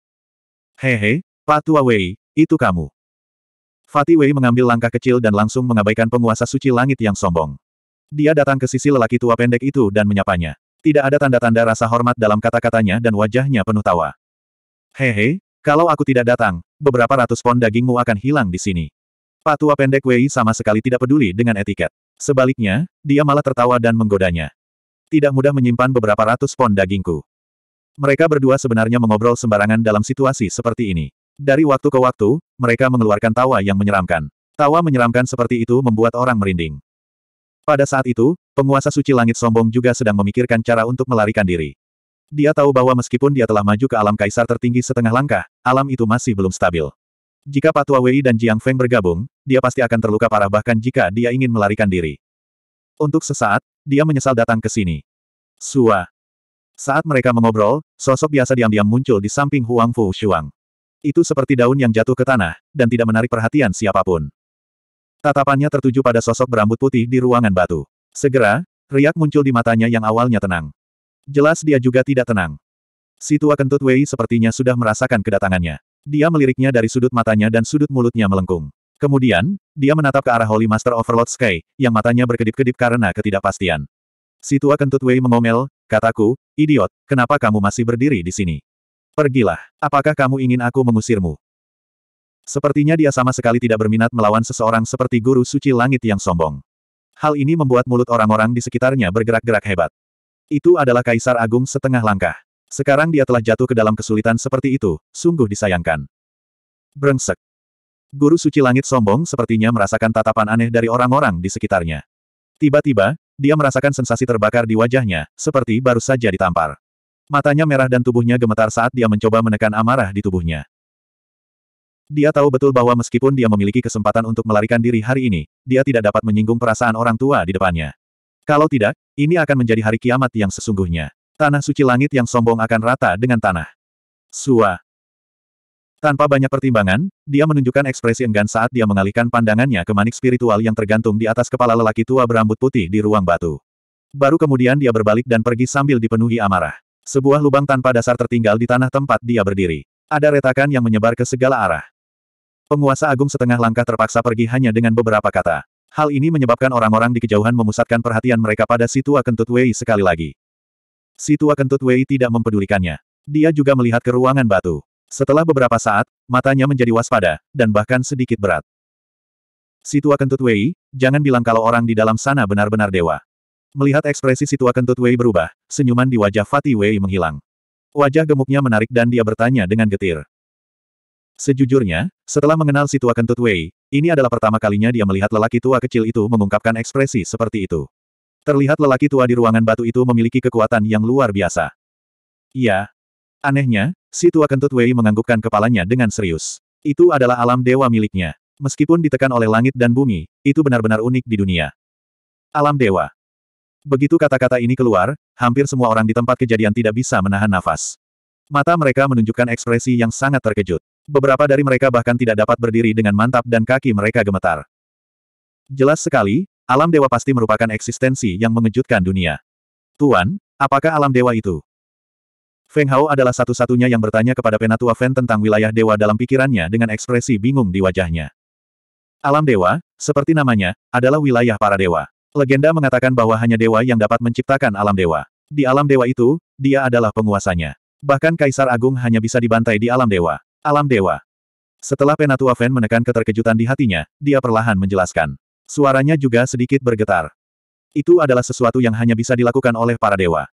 Hehe, Pak Tua Wei, itu kamu. Fatih Wei mengambil langkah kecil dan langsung mengabaikan penguasa suci langit yang sombong. Dia datang ke sisi lelaki tua pendek itu dan menyapanya. Tidak ada tanda-tanda rasa hormat dalam kata-katanya dan wajahnya penuh tawa. Hehe, kalau aku tidak datang, beberapa ratus pon dagingmu akan hilang di sini. Pak tua pendek Wei sama sekali tidak peduli dengan etiket. Sebaliknya, dia malah tertawa dan menggodanya. Tidak mudah menyimpan beberapa ratus pon dagingku. Mereka berdua sebenarnya mengobrol sembarangan dalam situasi seperti ini. Dari waktu ke waktu, mereka mengeluarkan tawa yang menyeramkan. Tawa menyeramkan seperti itu membuat orang merinding. Pada saat itu, penguasa suci langit sombong juga sedang memikirkan cara untuk melarikan diri. Dia tahu bahwa meskipun dia telah maju ke alam kaisar tertinggi setengah langkah, alam itu masih belum stabil. Jika Patua Wei dan Jiang Feng bergabung, dia pasti akan terluka parah bahkan jika dia ingin melarikan diri. Untuk sesaat, dia menyesal datang ke sini. Sua. Saat mereka mengobrol, sosok biasa diam-diam muncul di samping Huang Fu Shuang. Itu seperti daun yang jatuh ke tanah, dan tidak menarik perhatian siapa pun. Tatapannya tertuju pada sosok berambut putih di ruangan batu. Segera, riak muncul di matanya yang awalnya tenang. Jelas dia juga tidak tenang. Si tua kentut Wei sepertinya sudah merasakan kedatangannya. Dia meliriknya dari sudut matanya dan sudut mulutnya melengkung. Kemudian, dia menatap ke arah Holy Master Overlord Sky, yang matanya berkedip-kedip karena ketidakpastian. Si tua kentut Wei mengomel, kataku, idiot, kenapa kamu masih berdiri di sini? Pergilah, apakah kamu ingin aku mengusirmu? Sepertinya dia sama sekali tidak berminat melawan seseorang seperti guru suci langit yang sombong. Hal ini membuat mulut orang-orang di sekitarnya bergerak-gerak hebat. Itu adalah Kaisar Agung setengah langkah. Sekarang dia telah jatuh ke dalam kesulitan seperti itu, sungguh disayangkan. Brengsek. Guru suci langit sombong sepertinya merasakan tatapan aneh dari orang-orang di sekitarnya. Tiba-tiba, dia merasakan sensasi terbakar di wajahnya, seperti baru saja ditampar. Matanya merah dan tubuhnya gemetar saat dia mencoba menekan amarah di tubuhnya. Dia tahu betul bahwa meskipun dia memiliki kesempatan untuk melarikan diri hari ini, dia tidak dapat menyinggung perasaan orang tua di depannya. Kalau tidak, ini akan menjadi hari kiamat yang sesungguhnya. Tanah suci langit yang sombong akan rata dengan tanah. Sua. Tanpa banyak pertimbangan, dia menunjukkan ekspresi enggan saat dia mengalihkan pandangannya ke manik spiritual yang tergantung di atas kepala lelaki tua berambut putih di ruang batu. Baru kemudian dia berbalik dan pergi sambil dipenuhi amarah. Sebuah lubang tanpa dasar tertinggal di tanah tempat dia berdiri. Ada retakan yang menyebar ke segala arah. Penguasa agung setengah langkah terpaksa pergi hanya dengan beberapa kata. Hal ini menyebabkan orang-orang di kejauhan memusatkan perhatian mereka pada si tua kentut Wei sekali lagi. Si tua kentut Wei tidak mempedulikannya. Dia juga melihat ke ruangan batu. Setelah beberapa saat, matanya menjadi waspada, dan bahkan sedikit berat. Si tua kentut Wei, jangan bilang kalau orang di dalam sana benar-benar dewa. Melihat ekspresi si tua kentut Wei berubah, senyuman di wajah Fatih Wei menghilang. Wajah gemuknya menarik dan dia bertanya dengan getir. Sejujurnya, setelah mengenal si tua kentut Wei, ini adalah pertama kalinya dia melihat lelaki tua kecil itu mengungkapkan ekspresi seperti itu. Terlihat lelaki tua di ruangan batu itu memiliki kekuatan yang luar biasa. Iya. Anehnya, Si tua kentut Wei menganggukkan kepalanya dengan serius. Itu adalah alam dewa miliknya. Meskipun ditekan oleh langit dan bumi, itu benar-benar unik di dunia. Alam dewa. Begitu kata-kata ini keluar, hampir semua orang di tempat kejadian tidak bisa menahan nafas. Mata mereka menunjukkan ekspresi yang sangat terkejut. Beberapa dari mereka bahkan tidak dapat berdiri dengan mantap dan kaki mereka gemetar. Jelas sekali, alam dewa pasti merupakan eksistensi yang mengejutkan dunia. Tuan, apakah alam dewa itu? Feng Hao adalah satu-satunya yang bertanya kepada Penatua Fen tentang wilayah dewa dalam pikirannya dengan ekspresi bingung di wajahnya. Alam dewa, seperti namanya, adalah wilayah para dewa. Legenda mengatakan bahwa hanya dewa yang dapat menciptakan alam dewa. Di alam dewa itu, dia adalah penguasanya. Bahkan Kaisar Agung hanya bisa dibantai di alam dewa. Alam dewa. Setelah Penatua Fen menekan keterkejutan di hatinya, dia perlahan menjelaskan. Suaranya juga sedikit bergetar. Itu adalah sesuatu yang hanya bisa dilakukan oleh para dewa.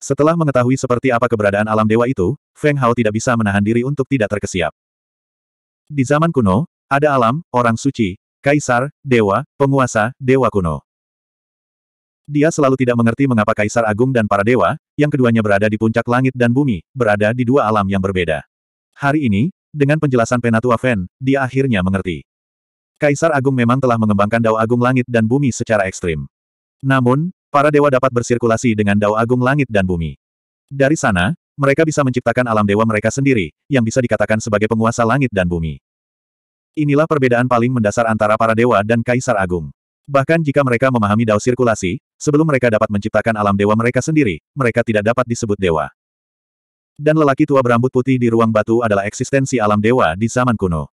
Setelah mengetahui seperti apa keberadaan alam dewa itu, Feng Hao tidak bisa menahan diri untuk tidak terkesiap. Di zaman kuno, ada alam, orang suci, kaisar, dewa, penguasa, dewa kuno. Dia selalu tidak mengerti mengapa kaisar agung dan para dewa, yang keduanya berada di puncak langit dan bumi, berada di dua alam yang berbeda. Hari ini, dengan penjelasan Penatua Fen, dia akhirnya mengerti. Kaisar Agung memang telah mengembangkan Dao Agung Langit dan Bumi secara ekstrim. Namun, para dewa dapat bersirkulasi dengan dao agung langit dan bumi. Dari sana, mereka bisa menciptakan alam dewa mereka sendiri, yang bisa dikatakan sebagai penguasa langit dan bumi. Inilah perbedaan paling mendasar antara para dewa dan kaisar agung. Bahkan jika mereka memahami dao sirkulasi, sebelum mereka dapat menciptakan alam dewa mereka sendiri, mereka tidak dapat disebut dewa. Dan lelaki tua berambut putih di ruang batu adalah eksistensi alam dewa di zaman kuno.